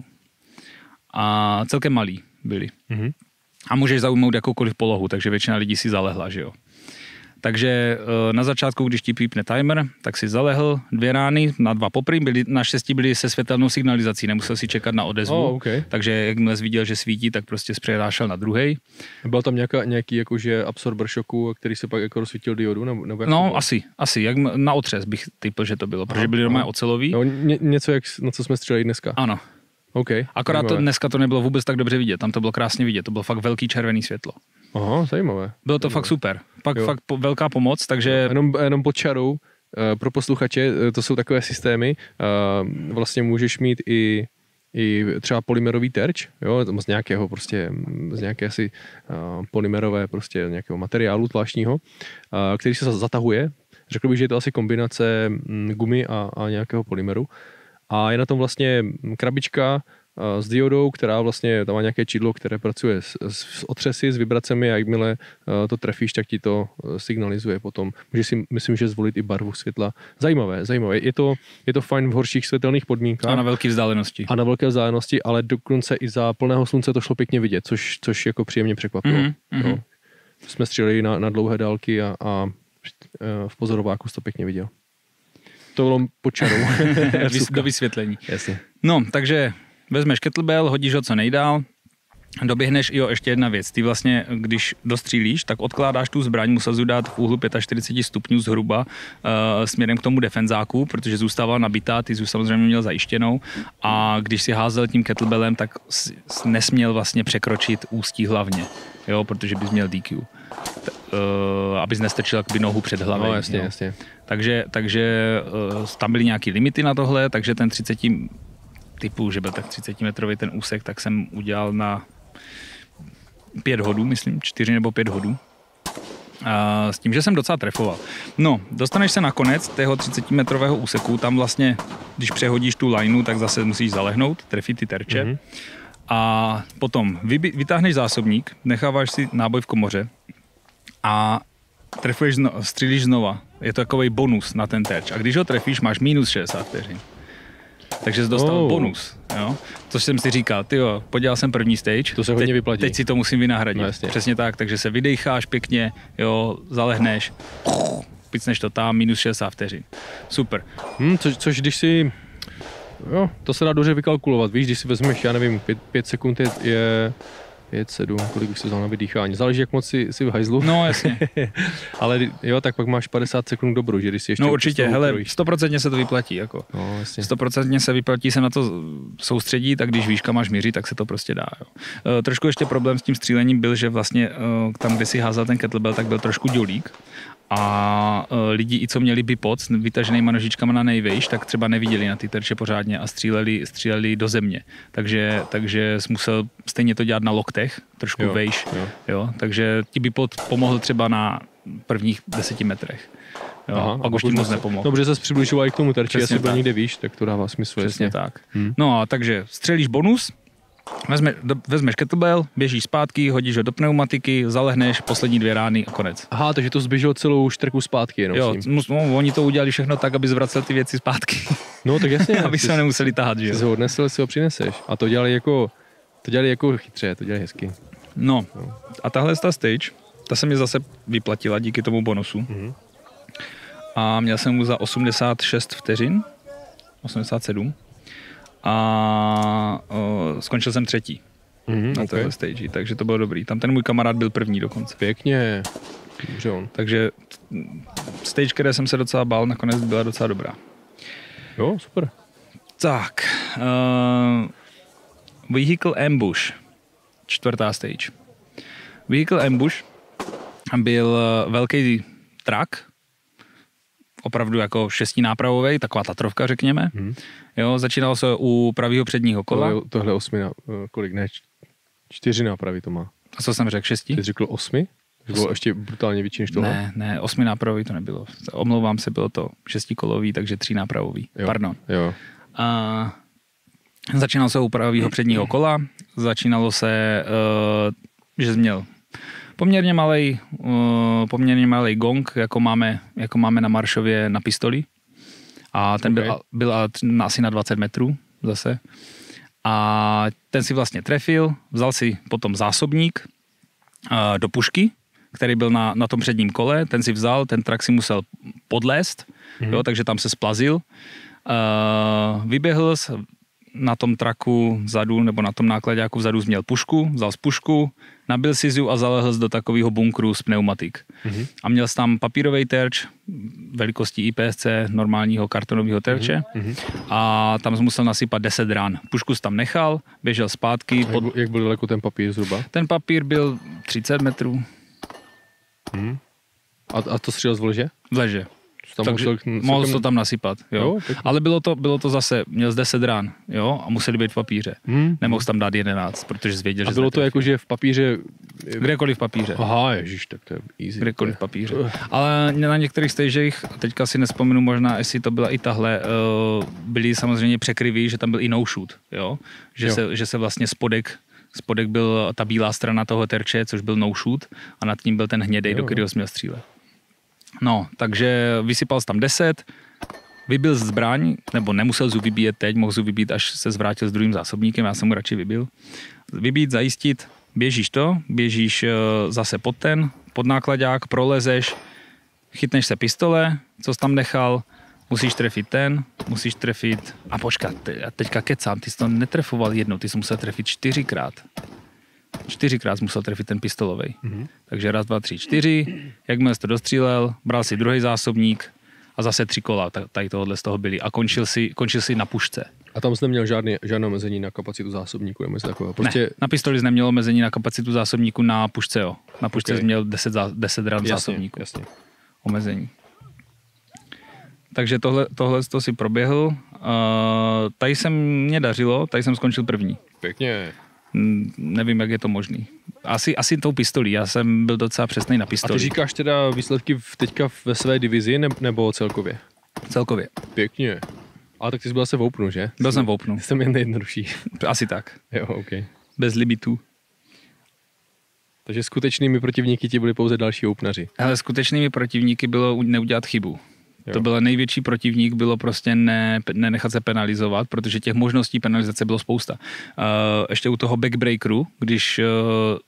A celkem malí byli. Mhm. A můžeš zaujmout jakoukoliv polohu, takže většina lidí si zalehla, že jo. Takže eh, na začátku, když ti pípne timer, tak si zalehl dvě rány na dva popry, byly, na šesti byly se světelnou signalizací, nemusel si čekat na odezvu. Oh, okay. Takže jakmile viděl, že svítí, tak prostě zpřenášel na druhý. Byl tam nějaká, nějaký jakože absorber šoku, který se pak jako rozsvítil diodu? Nebo, nebo No, bylo? asi, asi, jak na otřes bych typl, že to bylo, protože byly normálně ocelový. No, ně, něco, jak, na co jsme střelili dneska. Ano, OK. akorát to, dneska to nebylo vůbec tak dobře vidět, tam to bylo krásně vidět, to bylo fakt velký červený světlo. Aha, zajímavé. Bylo to fakt super, fakt, Jo. fakt po, velká pomoc, takže Jenom, jenom pod čarou, eh, pro posluchače, eh, to jsou takové systémy, eh, vlastně můžeš mít i i třeba polymerový terč, jo, z nějakého prostě, z nějaké asi uh, polymerové prostě nějakého materiálu zvláštního, uh, který se za- zatahuje. Řekl bych, že je to asi kombinace mm, gumy a, a nějakého polymeru. A je na tom vlastně krabička s diodou, která vlastně tam má nějaké čidlo, které pracuje s, s otřesy, s vibracemi a jakmile uh, to trefíš, tak ti to uh, signalizuje potom. Můžeš si, myslím, že zvolit i barvu světla. Zajímavé, zajímavé. Je to, je to fajn v horších světelných podmínkách a na velké vzdálenosti. a na velké vzdálenosti, ale dokonce i za plného slunce to šlo pěkně vidět, což, což jako příjemně překvapilo. Mhm, mhm. Jo. Jsme stříleli na, na dlouhé dálky a, a eh, v pozorováku jsi to pěkně viděl. To bylo pod čarou. Vys- Vsuvka. do vysvětlení. Jasně. No, takže vezmeš kettlebell, hodíš ho co nejdál, doběhneš, jo, ještě jedna věc. Ty vlastně, když dostřílíš, tak odkládáš tu zbraň, musel jsi dát v úhlu 45 stupňů zhruba uh, směrem k tomu defenzáku, protože zůstával nabitá, ty jsi samozřejmě měl zajištěnou a když si házel tím kettlebellem, tak jsi jsi nesměl vlastně překročit ústí hlavně, jo, protože bys měl DQ. T- Uh, abys nestrčil jakoby nohu před hlavou. No jasně, jo. jasně. Takže, takže uh, tam byly nějaké limity na tohle, takže ten 30 typu, že byl tak 30 metrový ten úsek, tak jsem udělal na pět hodů, myslím, čtyři nebo pět hodů. A s tím, že jsem docela trefoval. No, dostaneš se na konec tého 30 metrového úseku, tam vlastně, když přehodíš tu lineu, tak zase musíš zalehnout, trefit ty terče. Mhm. Mm-hmm. A potom vybi- vytáhneš zásobník, necháváš si náboj v komoře a trefuješ, zno, střílíš znova. Je to takový bonus na ten terč. A když ho trefíš, máš minus 60 vteřin. Takže jsi dostal Oh. bonus, jo? Což jsem si říkal, ty jo, podělal jsem první stage. To se hodně teď, vyplatí. Teď si to musím vynahradit. No, jasně. Přesně tak, takže se vydecháš pěkně, jo, zalehneš, picneš to tam, minus 60 vteřin. Super. Hm, což, což když si, jo, to se dá dobře vykalkulovat, víš, když si vezmeš, já nevím, pět, pět sekund je, je 5, 7, kolik už se vzal na vydýchání. Záleží, jak moc si, si v hajzlu. No jasně. Ale jo, tak pak máš 50 sekund dobrou, že když si ještě No určitě, hele. 100% se to vyplatí, jako. No, jasně. 100% se vyplatí se na to soustředit, tak když víš, kam máš mířit, tak se to prostě dá. Jo. E, trošku ještě problém s tím střílením byl, že vlastně e, tam, kde si házel ten kettlebell, tak byl trošku dělík a e, lidi, i co měli bipoc, vytaženýma nožičkama na nejvejš, tak třeba neviděli na ty terče pořádně a stříleli, stříleli do země. Takže, takže jsi musel stejně to dělat na loktech, trošku Jo, vejš. jo. Jo. Takže ti bipod pomohl třeba na prvních deseti metrech. Jo, Aha, pak už ti moc nepomohl. Dobře se přibližoval i k tomu terči, jestli byl někde výš, tak to dává smysl. Přesně jasně. tak. Hm. No a takže střelíš bonus, vezme, do, vezmeš kettlebell, běžíš zpátky, hodíš ho do pneumatiky, zalehneš, poslední dvě rány a konec. Aha, takže to zběželo celou štrku zpátky jenom Jo, s no, oni to udělali všechno tak, aby zvracel ty věci zpátky, No tak jasně, aby jsi- se nemuseli tahat, že jsi jo. ho odnesl, si ho přineseš. A to dělali jako, to dělali jako chytře, to dělali hezky. No a tahle ta stage, ta se mi zase vyplatila díky tomu bonusu. Mhm. A měl jsem mu za 86 vteřin, 87. A o, skončil jsem třetí Mhm, na okay. téhle stage, takže to bylo dobrý. Tam ten můj kamarád byl první dokonce. Pěkně. Dobře on. Takže stage, které jsem se docela bál, nakonec byla docela dobrá. Jo, super. Tak, uh, Vehicle Ambush, čtvrtá stage. Vehicle Ambush byl eh, velký trak, opravdu jako šestinápravový, taková tatrovka, řekněme. Mhm. Jo, začínalo se u pravého předního kola. Tohle, tohle osmina, kolik ne, čtyři nápravy to má. A co jsem řekl, šesti? Ty jsi řekl osmi? To bylo ještě brutálně větší než tohle? Ne, ne, osmi nápravový to nebylo. Omlouvám se, bylo to šestikolový, takže tří nápravový. Jo. Pardon. Jo. A začínalo se u pravého předního kola, začínalo se, uh, že jsi měl poměrně malý, uh, poměrně malý gong, jako máme, jako máme na Maršově na pistoli. A ten Ok. byl, byl asi na 20 metrů zase. A ten si vlastně trefil, vzal si potom zásobník uh, do pušky, který byl na, na tom předním kole, ten si vzal, ten trak si musel podlézt, mm-hmm. jo, takže tam se splazil. Uh, vyběhl, na tom traku vzadu nebo na tom nákladáku vzadu měl pušku, vzal z pušku, nabil si ju a zalehl do takového bunkru z pneumatik. Mm-hmm. A měl tam papírový terč velikosti IPSC normálního kartonového terče mm-hmm. a tam jsem musel nasypat 10 rán. Pušku tam nechal, běžel zpátky. Pod... Jak, jak byl daleko ten papír zhruba? Ten papír byl 30 metrů. Mm. A, a to střílel z vleže? V leže tam Takže musel, mohl to tam nasypat, jo. jo Ale bylo to, bylo to zase, měl z 10 rán, jo, a museli být v papíře. Hmm. Nemohl tam dát 11, protože zvěděl, že A bylo to jako, že v papíře... Kdekoliv v papíře. Aha, ježiš, tak to je easy. Kdekoliv v papíře. Ale na některých stagech, teďka si nespomenu možná, jestli to byla i tahle, uh, byly samozřejmě překryvy, že tam byl i no shoot, jo. Že, jo. Se, že se vlastně spodek spodek byl ta bílá strana toho terče, což byl no shoot a nad tím byl ten hnědej, jo, do kterého směl střílet. No, takže vysypal jsi tam 10, vybil zbraň, nebo nemusel zu vybíjet teď, mohl zu vybít, až se zvrátil s druhým zásobníkem, já jsem mu radši vybil. Vybít, zajistit, běžíš to, běžíš eh, zase pod ten, pod nákladák, prolezeš, chytneš se pistole, co jsi tam nechal, musíš trefit ten, musíš trefit, a počkat, teďka kecám, ty jsi to netrefoval jednou, ty jsi musel trefit čtyřikrát. Čtyřikrát musel trefit ten pistolový. Mm-hmm. Takže raz, dva, tři, čtyři. Jakmile jsi to dostřílel, bral si druhý zásobník a zase tři kola tady tohohle z toho byly. A končil si, končil si na pušce. A tam jsi neměl žádný, žádné omezení na kapacitu zásobníku? Nebo takového. Prostě... Ne, na pistoli jsi neměl omezení na kapacitu zásobníku na pušce, jo. Na pušce okay. jsi měl 10, 10 ran jasně, zásobníku. Jasně. Omezení. Takže tohle, tohle to si proběhl. Uh, tady se mě dařilo, tady jsem skončil první. Pěkně. Nevím, jak je to možný. Asi, asi tou pistolí, já jsem byl docela přesný na pistoli. A ty říkáš teda výsledky v, teďka ve své divizi nebo celkově? Celkově. Pěkně. A tak ty jsi byl zase v Openu, že? Byl jsem v Openu. Jsem jen nejjednodušší. Asi tak. Jo, OK. Bez limitů. Takže skutečnými protivníky ti byli pouze další Openaři. Ale skutečnými protivníky bylo neudělat chybu. Jo. To byl největší protivník, bylo prostě ne, nenechat se penalizovat, protože těch možností penalizace bylo spousta. Uh, ještě u toho backbreakeru, když uh,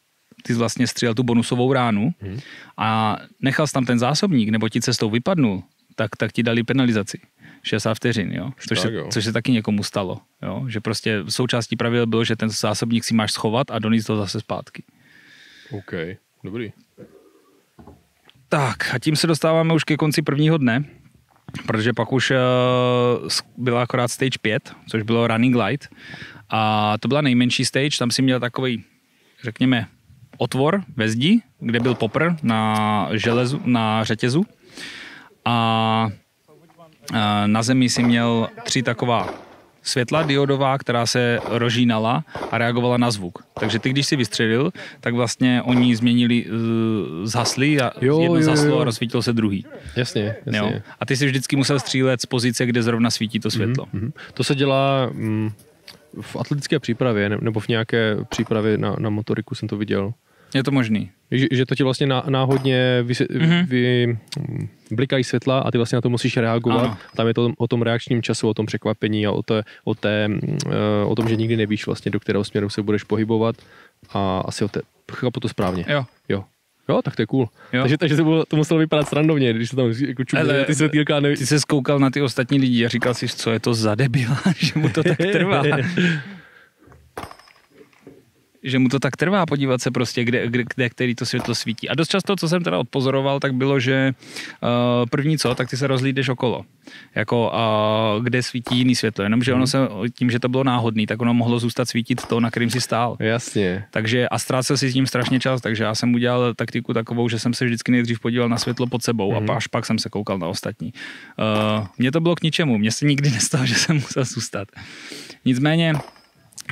ty vlastně střílel tu bonusovou ránu hmm. a nechal jsi tam ten zásobník, nebo ti cestou vypadnul, tak, tak ti dali penalizaci. 60 vteřin, jo? Což, tak, se, jo. což se taky někomu stalo. Jo? Že prostě součástí pravidel bylo, že ten zásobník si máš schovat a donést to zase zpátky. OK, dobrý. Tak a tím se dostáváme už ke konci prvního dne protože pak už uh, byla akorát stage 5, což bylo Running Light. A to byla nejmenší stage, tam si měl takový, řekněme, otvor ve zdi, kde byl popr na železu, na řetězu. A uh, na zemi si měl tři taková světla diodová, která se rožínala a reagovala na zvuk. Takže ty, když si vystřelil, tak vlastně oni změnili, uh, zhasli a jo, jedno jo, zhaslo jo. a rozsvítil se druhý. Jasně, jasně. Jo? A ty si vždycky musel střílet z pozice, kde zrovna svítí to světlo. Mm-hmm. To se dělá mm, v atletické přípravě nebo v nějaké přípravě na, na motoriku jsem to viděl. Je to možný. Že, že to ti vlastně náhodně vy, mm-hmm. vy, blikají světla a ty vlastně na to musíš reagovat. Ano. Tam je to o tom reakčním času, o tom překvapení a o, té, o, té, eh, o tom, že nikdy nevíš vlastně, do kterého směru se budeš pohybovat a asi o té, chápu to správně. Jo. Jo. Jo, tak to je cool. Jo. Takže, takže to, bylo, to muselo vypadat srandovně, když se tam jako čudili ty světýlka. Neví... Ty se skoukal na ty ostatní lidi a říkal si, co je to za debila, že mu to tak trvá. že mu to tak trvá podívat se prostě, kde, kde, kde který to světlo svítí. A dost často, co jsem teda odpozoroval, tak bylo, že uh, první co, tak ty se rozlídeš okolo. Jako uh, kde svítí jiný světlo. Jenomže ono se, tím, že to bylo náhodný, tak ono mohlo zůstat svítit to, na kterým si stál. Jasně. Takže a ztrácel si s ním strašně čas, takže já jsem udělal taktiku takovou, že jsem se vždycky nejdřív podíval na světlo pod sebou hmm. a až pak jsem se koukal na ostatní. Uh, mně to bylo k ničemu, mně se nikdy nestalo, že jsem musel zůstat. Nicméně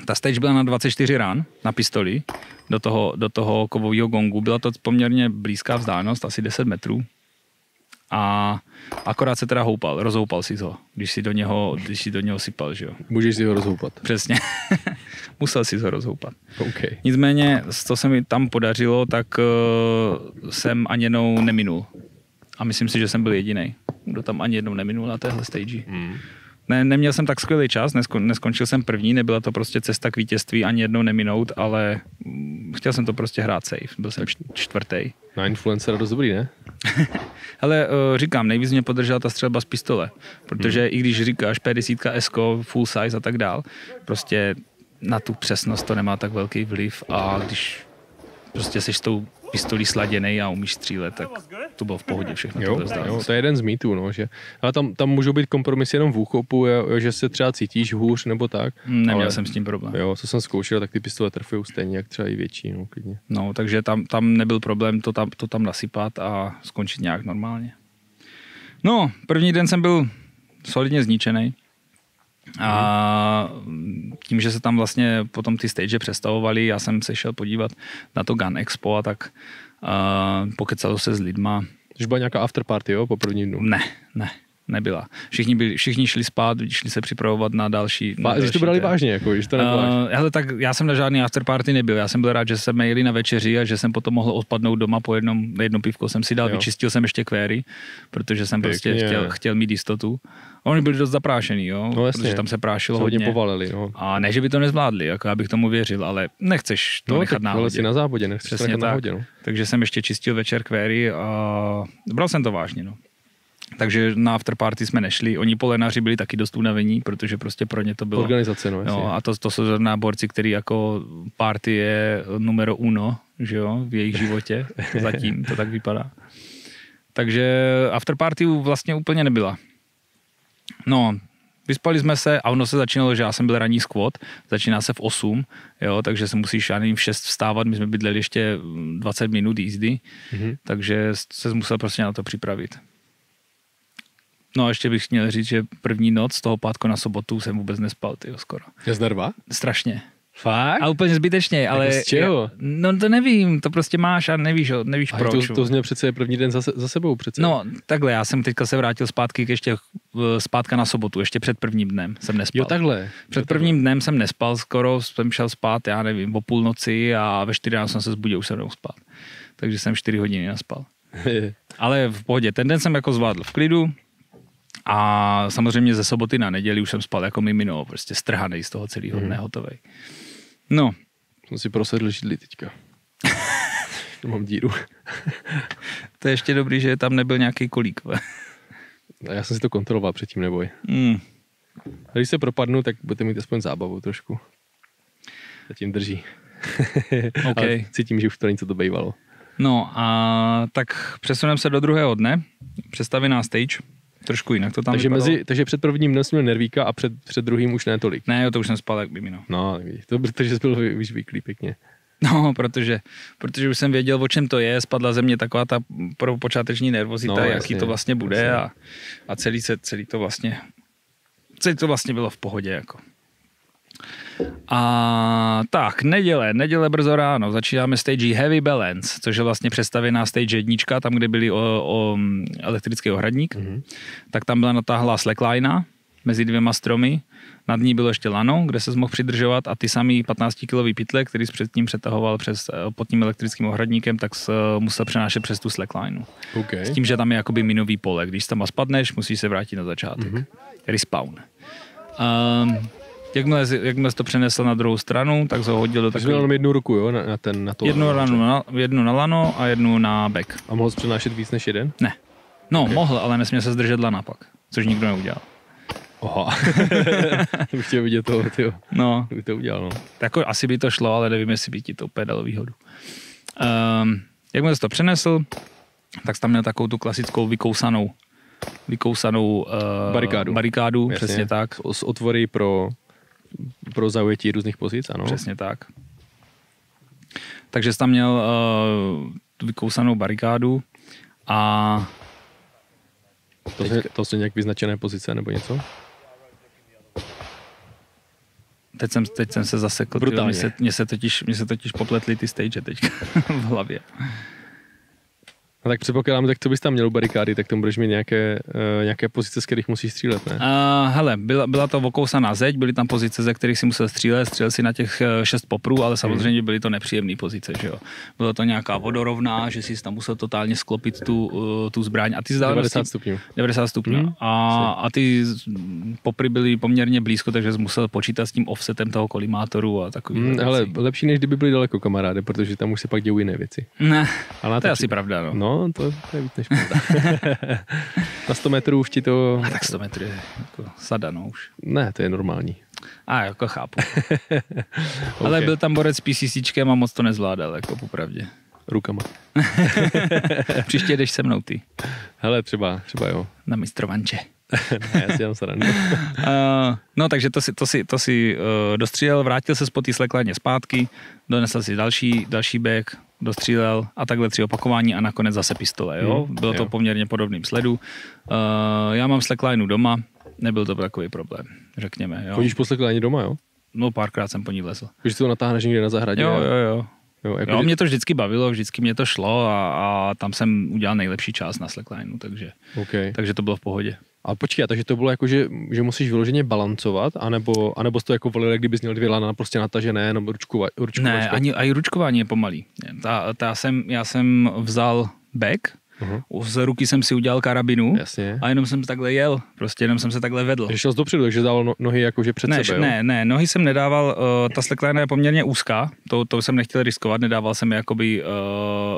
ta stage byla na 24 rán na pistoli do toho, do toho kovového gongu. Byla to poměrně blízká vzdálenost, asi 10 metrů. A akorát se teda houpal, rozhoupal si ho, když si do něho, když si do něho sypal, že jo. Můžeš si ho rozhoupat. Přesně. Musel si ho rozhoupat. Okay. Nicméně, co se mi tam podařilo, tak uh, jsem ani jednou neminul. A myslím si, že jsem byl jediný, kdo tam ani jednou neminul na téhle stage. Hmm Ne, neměl jsem tak skvělý čas, neskon, neskončil jsem první, nebyla to prostě cesta k vítězství ani jednou neminout, ale mm, chtěl jsem to prostě hrát safe, byl jsem čtvrtý. Na influencera dost dobrý, ne? Ale uh, říkám, nejvíc mě podržela ta střelba z pistole, protože hmm. i když říkáš P10 S, full size a tak dál, prostě na tu přesnost to nemá tak velký vliv a když prostě seš s tou pistolí sladěný a umíš střílet, tak to bylo v pohodě všechno. Jo, jo, to je jeden z mýtů, no, že, ale tam, tam můžou být kompromisy jenom v úchopu, jo, že se třeba cítíš hůř nebo tak. Neměl ale, jsem s tím problém. Jo, co jsem zkoušel, tak ty pistole trfují stejně, jak třeba i větší, no, klidně. No, takže tam, tam nebyl problém to tam, to tam nasypat a skončit nějak normálně. No, první den jsem byl solidně zničený. A tím, že se tam vlastně potom ty stage přestavovaly, já jsem se šel podívat na to Gun Expo a tak uh, pokecalo se s lidma. Už byla nějaká afterparty, jo, po první dnu? Ne, ne nebyla. Všichni, byli, všichni šli spát, šli se připravovat na další. Na další to brali té. vážně, jako, že to uh, hele, tak já jsem na žádný afterparty nebyl. Já jsem byl rád, že jsme jeli na večeři a že jsem potom mohl odpadnout doma po jednom, jedno pivko jsem si dal, jo. vyčistil jsem ještě kvéry, protože jsem Pěkně. prostě chtěl, chtěl mít jistotu. A oni byli dost zaprášený, jo, no, protože tam se prášilo se hodně. hodně povalili, no. A ne, že by to nezvládli, jako já bych tomu věřil, ale nechceš to no, nechat na si na závodě, nechceš Přesně tak. náhodě, no. Takže jsem ještě čistil večer kvéry a bral jsem to vážně, no. Takže na afterparty jsme nešli. Oni polenaři byli taky dost unavení, protože prostě pro ně to bylo... Organizace, no. Jo, a to, to jsou zrovna borci, který jako party je numero uno, že jo, v jejich životě. Zatím to tak vypadá. Takže afterparty vlastně úplně nebyla. No, vyspali jsme se a ono se začínalo, že já jsem byl ranní squat, začíná se v 8, jo, takže se musíš, já nevím, v 6 vstávat, my jsme bydleli ještě 20 minut jízdy, mm-hmm. takže se musel prostě na to připravit. No a ještě bych měl říct, že první noc z toho pátku na sobotu jsem vůbec nespal, tyjo, skoro. Je zdarva? Strašně. Fakt? A úplně zbytečně, ale... z čeho? No to nevím, to prostě máš a nevíš, nevíš a proč. To, to zně přece první den za, za sebou přece. No takhle, já jsem teďka se vrátil zpátky ještě zpátka na sobotu, ještě před prvním dnem jsem nespal. Jo takhle. Před jo, prvním takhle. dnem jsem nespal skoro, jsem šel spát, já nevím, o půlnoci a ve čtyři ráno jsem se zbudil, už jsem spát. Takže jsem čtyři hodiny naspal. ale v pohodě, ten den jsem jako zvládl v klidu, a samozřejmě ze soboty na neděli už jsem spal jako mimino, prostě strhaný z toho celého dne, hmm. hotovej. No. Jsem si prosedl židli teďka. Mám díru. to je ještě dobrý, že tam nebyl nějaký kolík. Já jsem si to kontroloval předtím, neboj. Mm. A když se propadnu, tak budete mít aspoň zábavu trošku. Zatím drží. okay. cítím, že už to něco to bývalo. No a tak přesuneme se do druhého dne. Přestavená stage trošku jinak to tam takže, mezi, takže před prvním dnem jsem měl nervíka a před, před druhým už ne tolik. Ne, jo, to už jsem spal jak mimino. No, to protože jsi byl vyklý pěkně. No, protože, protože už jsem věděl, o čem to je, spadla ze mě taková ta počáteční nervozita, no, jaký to vlastně bude a, a celý, se, celý to vlastně celý to vlastně bylo v pohodě. Jako. A tak, neděle, neděle brzo ráno, začínáme stage Heavy Balance, což je vlastně přestavěná stage jednička, tam, kde byli o, o elektrický ohradník, mm-hmm. tak tam byla natáhlá slackline mezi dvěma stromy, nad ní bylo ještě lano, kde se mohl přidržovat a ty samý 15-kilový pytle, který jsi předtím přetahoval přes, eh, pod tím elektrickým ohradníkem, tak se musel přenášet přes tu slackline. Okay. S tím, že tam je jakoby minový pole. Když tam spadneš, musíš se vrátit na začátek. Mm-hmm. Respawn. Um, Jakmile, jakmile jsi to přenesl na druhou stranu, tak se ho hodil do Takže takový... jenom jednu ruku, jo, na, na, ten, na to jednu, lano, na, jednu na lano a jednu na back. A mohl jsi přenášet víc než jeden? Ne. No, okay. mohl, ale nesměl se zdržet lana pak, což nikdo neudělal. Oha. Už chtěl vidět toho, tyjo. No. By to udělal, no. Tak jako asi by to šlo, ale nevím, jestli by ti to úplně dalo výhodu. Um, jakmile jsi to přenesl, tak jsi tam měl takovou tu klasickou vykousanou vykousanou uh, barikádu, barikádu přesně tak. S otvory pro pro zaujetí různých pozic, ano. Přesně tak. Takže jsi tam měl uh, vykousanou barikádu a... To, Teď... to jsou nějak vyznačené pozice nebo něco? Teď jsem, teď jsem se zasekl. Brutálně. Mně se, se totiž, mně se totiž popletly ty stage teď v hlavě. No tak předpokládám, tak co bys tam měl barikády, tak tam budeš mít nějaké, uh, nějaké pozice, z kterých musíš střílet, ne? Uh, hele, byla, byla to okousaná zeď, byly tam pozice, ze kterých si musel střílet, střílel si na těch eh, šest poprů, ale samozřejmě byly to nepříjemné pozice, že jo. Bylo to nějaká vodorovná, že si tam musel totálně sklopit tu, uh, tu zbraň. A ty 90 stupňů. 90 stupňů. Hmm. A, a ty popry byly poměrně blízko, takže jsem musel počítat s tím offsetem toho kolimátoru a takový. Hmm, ale lepší, než kdyby byli daleko kamaráde, protože tam už se pak dějí jiné věci. Ne, Ale to je to asi pravda, no. No, to, to je víc než na 100 metrů už ti to... A tak 100 metrů je jako sada, no už. Ne, to je normální. A jako chápu. Ale Ok. byl tam borec s PCCčkem a moc to nezvládal, jako popravdě. Rukama. Příště jdeš se mnou ty, Hele, třeba, třeba jo. na mistrovanče. ne, já si jenom srandu. Uh, no takže to si, to si, to si uh, dostřílel, vrátil se po té slekladně zpátky, donesl si další, další bag, dostřílel a takhle tři opakování a nakonec zase pistole. Jo? Hmm, Bylo to poměrně podobným sledu. Uh, já mám slacklineu doma, nebyl to takový problém, řekněme. Jo? Chodíš po slekláni doma, jo? No párkrát jsem po ní vlezl. Když to natáhneš někde na zahradě. Jo, jo, jo. jo, jako, Jo, že- mě to vždycky bavilo, vždycky mě to šlo a, a tam jsem udělal nejlepší čas na slacklineu, takže, okay. takže to bylo v pohodě. A počkej, takže to bylo jako, že, že musíš vyloženě balancovat, anebo, anebo jsi to jako volil, jak kdybys měl dvě lana prostě natažené, jenom ručku, ručku Ne, ani, ani ručkování je pomalý. Ta, ta jsem, já jsem vzal back, Uh-huh. z ruky jsem si udělal karabinu Jasně. a jenom jsem takhle jel, prostě jenom jsem se takhle vedl. Takže šel dopředu, takže dával no, nohy jakože před Ne, sebe, jo? ne, ne, nohy jsem nedával, uh, ta slackline je poměrně úzká, to, to jsem nechtěl riskovat, nedával jsem je jakoby uh,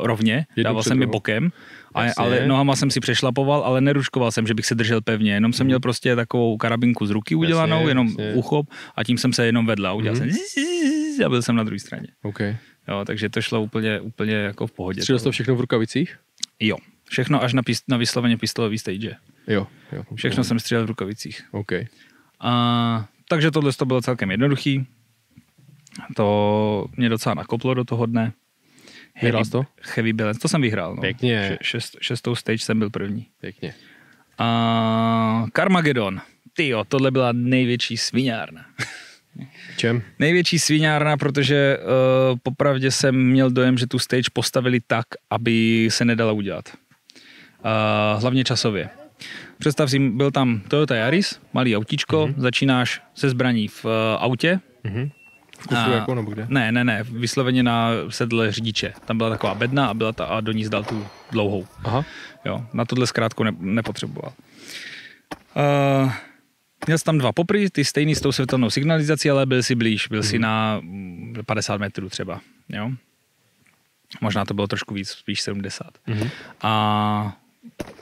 rovně, Jednu dával jsem je bokem, a, Jasně. ale nohama jsem si přešlapoval, ale neruškoval jsem, že bych se držel pevně, jenom jsem měl prostě takovou karabinku z ruky udělanou, Jasně, jenom jasně. uchop a tím jsem se jenom vedl a udělal Mhm. jsem zzz a byl jsem na druhé straně. OK. Jo, takže to šlo úplně, úplně jako v pohodě. Střílel jsi to všechno v rukavicích? Jo, všechno až na, pist, na vysloveně pistolový stage. Jo. jo. Všechno jsem střílel v rukavicích. OK. A, takže tohle to bylo celkem jednoduchý. To mě docela nakoplo do toho dne. Vyhrál to? Heavy balance, to jsem vyhrál. No. Pěkně. Še, šest, šestou stage jsem byl první. Pěkně. A Carmageddon. Ty jo, tohle byla největší sviňárna. Čem? největší sviňárna, protože uh, popravdě jsem měl dojem, že tu stage postavili tak, aby se nedala udělat. Uh, hlavně časově. Představ si, byl tam Toyota Yaris, malý autíčko, mm-hmm. začínáš se zbraní v uh, autě. Mhm. V A- jako, nebo kde? Ne, ne, ne, vysloveně na sedle řidiče. Tam byla taková bedna a, byla ta, a do ní zdal tu dlouhou. Aha. Jo, na tohle zkrátku ne, nepotřeboval. Uh, měl jsi tam dva popry, ty stejný s tou světelnou signalizací, ale byl si blíž, byl si na mm, 50 metrů třeba. Jo? Možná to bylo trošku víc, spíš 70. Mhm. A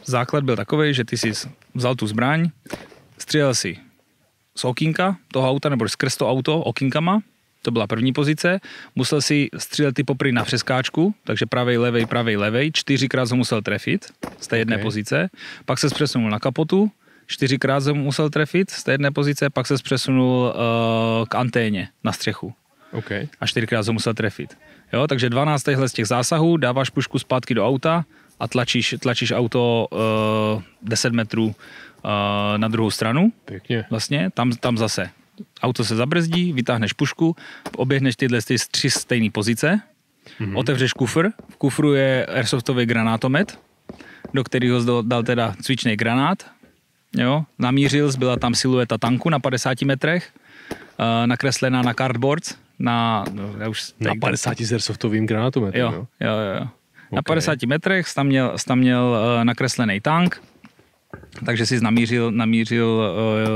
základ byl takový, že ty jsi vzal tu zbraň, střílel si z okýnka toho auta, nebo skrz to auto okýnkama, to byla první pozice, musel si střílet ty popry na přeskáčku, takže pravej, levej, pravej, levej, čtyřikrát ho musel trefit z té jedné Ok. pozice, pak se přesunul na kapotu, čtyřikrát ho musel trefit z té jedné pozice, pak se přesunul uh, k anténě na střechu OK. a čtyřikrát ho musel trefit. Jo, takže 12 těchhle z těch zásahů, dáváš pušku zpátky do auta a tlačíš, tlačíš auto uh, 10 metrů uh, na druhou stranu, Pěkně. vlastně, tam, tam zase. Auto se zabrzdí, vytáhneš pušku, oběhneš tyhle ty tři stejné pozice, mm-hmm. otevřeš kufr, v kufru je airsoftový granátomet, do kterého jsi dal teda cvičný granát, jo, namířil, byla tam silueta tanku na 50 metrech, uh, nakreslená na cardboards, na, no, já už Na 50 s airsoftovým granátometem, Jo, jo? jo, jo. jo. Na Ok. 50 metrech tam měl, tam měl uh, nakreslený tank, takže jsi namířil, namířil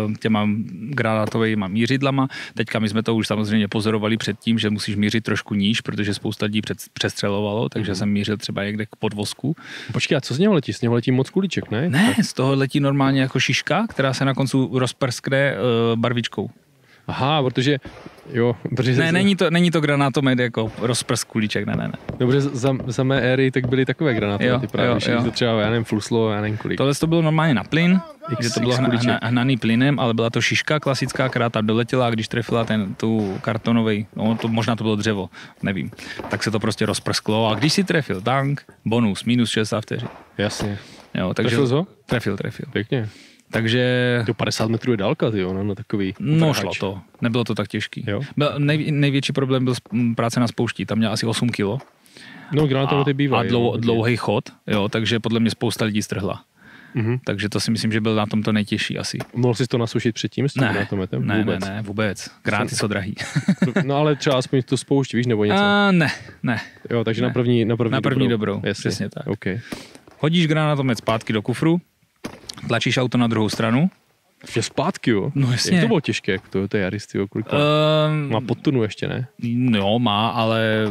uh, těma granátovými mířidlama. Teďka my jsme to už samozřejmě pozorovali předtím, že musíš mířit trošku níž, protože spousta lidí před, přestřelovalo, takže Mhm. jsem mířil třeba někde k podvozku. Počkej, a co z něho letí? Z něho letí moc kuliček, ne? Ne, z toho letí normálně jako šiška, která se na koncu rozprskne uh, barvičkou. Aha, protože, jo, protože Ne, není to, není to granátomet jako rozprsk kulíček, ne, ne, ne. Dobře, za, za mé éry tak byly takové granátomety Jo, právě, jo, že jo. to třeba, já nevím, fluslo, já nevím kolik. Tohle to bylo normálně na plyn, X- že to bylo hna, hna, hnaný plynem, ale byla to šiška klasická, která tam doletěla a když trefila ten, tu kartonový, no to, možná to bylo dřevo, nevím, tak se to prostě rozprsklo a když si trefil tank, bonus, minus 60 vteřin. Jasně. Jo, takže, Trefil ho? Trefil, trefil. Pěkně. Takže Do 50 metrů je dálka, ty jo, no, na takový No vrhač. šlo to, nebylo to tak těžký. Jo. Byl, nej, největší problém byl práce na spouští, tam měl asi 8 kilo No, granátomety a, bývají. a dlou, dlouhý chod, jo, takže podle mě spousta lidí strhla. Mhm. Takže to si myslím, že byl na tom to nejtěžší asi. Mohl jsi to nasušit předtím s tím Ne, granátometem? ne, Vůbec. ne, ne, vůbec. Gráty jsou drahý. No ale třeba aspoň to spoušť, víš, nebo něco. A, ne, ne. jo, takže ne. na první, na první, Na první dobrou, přesně tak. OK. Hodíš granátomet zpátky do kufru, tlačíš auto na druhou stranu, Ještě zpátky, jo? No jasně. Jak to bylo těžké, jak to, to je Yaris, tyjo, kolik má? Um, má podtunu ještě, ne? no má, ale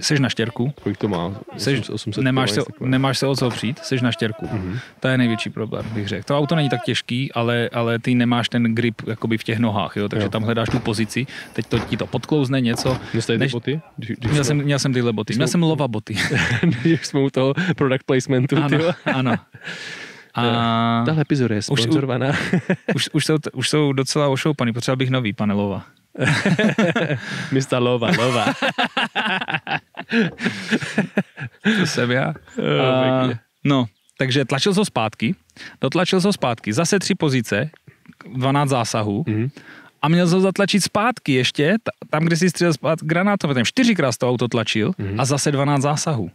seš na štěrku, Kolik to má? seš, 800 nemáš, se, nemáš se o co přijít, seš na štěrku. Mhm. To je největší problém, bych řekl. To auto není tak těžký, ale, ale ty nemáš ten grip jakoby v těch nohách, jo? takže Jo. tam hledáš tu pozici, teď to ti to podklouzne něco. Měl jsi Než- boty? Když, když Měl jsem, měl jsem tyhle boty, měl jsem lova boty. když jsme u toho product placementu, ano, ano. A Tahle epizoda je Už- sponzorovaná. už, už, jsou, už jsou docela ošoupaný, potřeboval bych nový, pane Lova. Mr. Lova, Lova. To jsem já. Pěkně. no, takže tlačil jsem zpátky, dotlačil jsem zpátky, zase tři pozice, 12 zásahů Mhm. a měl jsem zatlačit zpátky ještě, ta- tam, kde si střílel zpátky granátometem, čtyřikrát to auto tlačil Mhm. a zase 12 zásahů.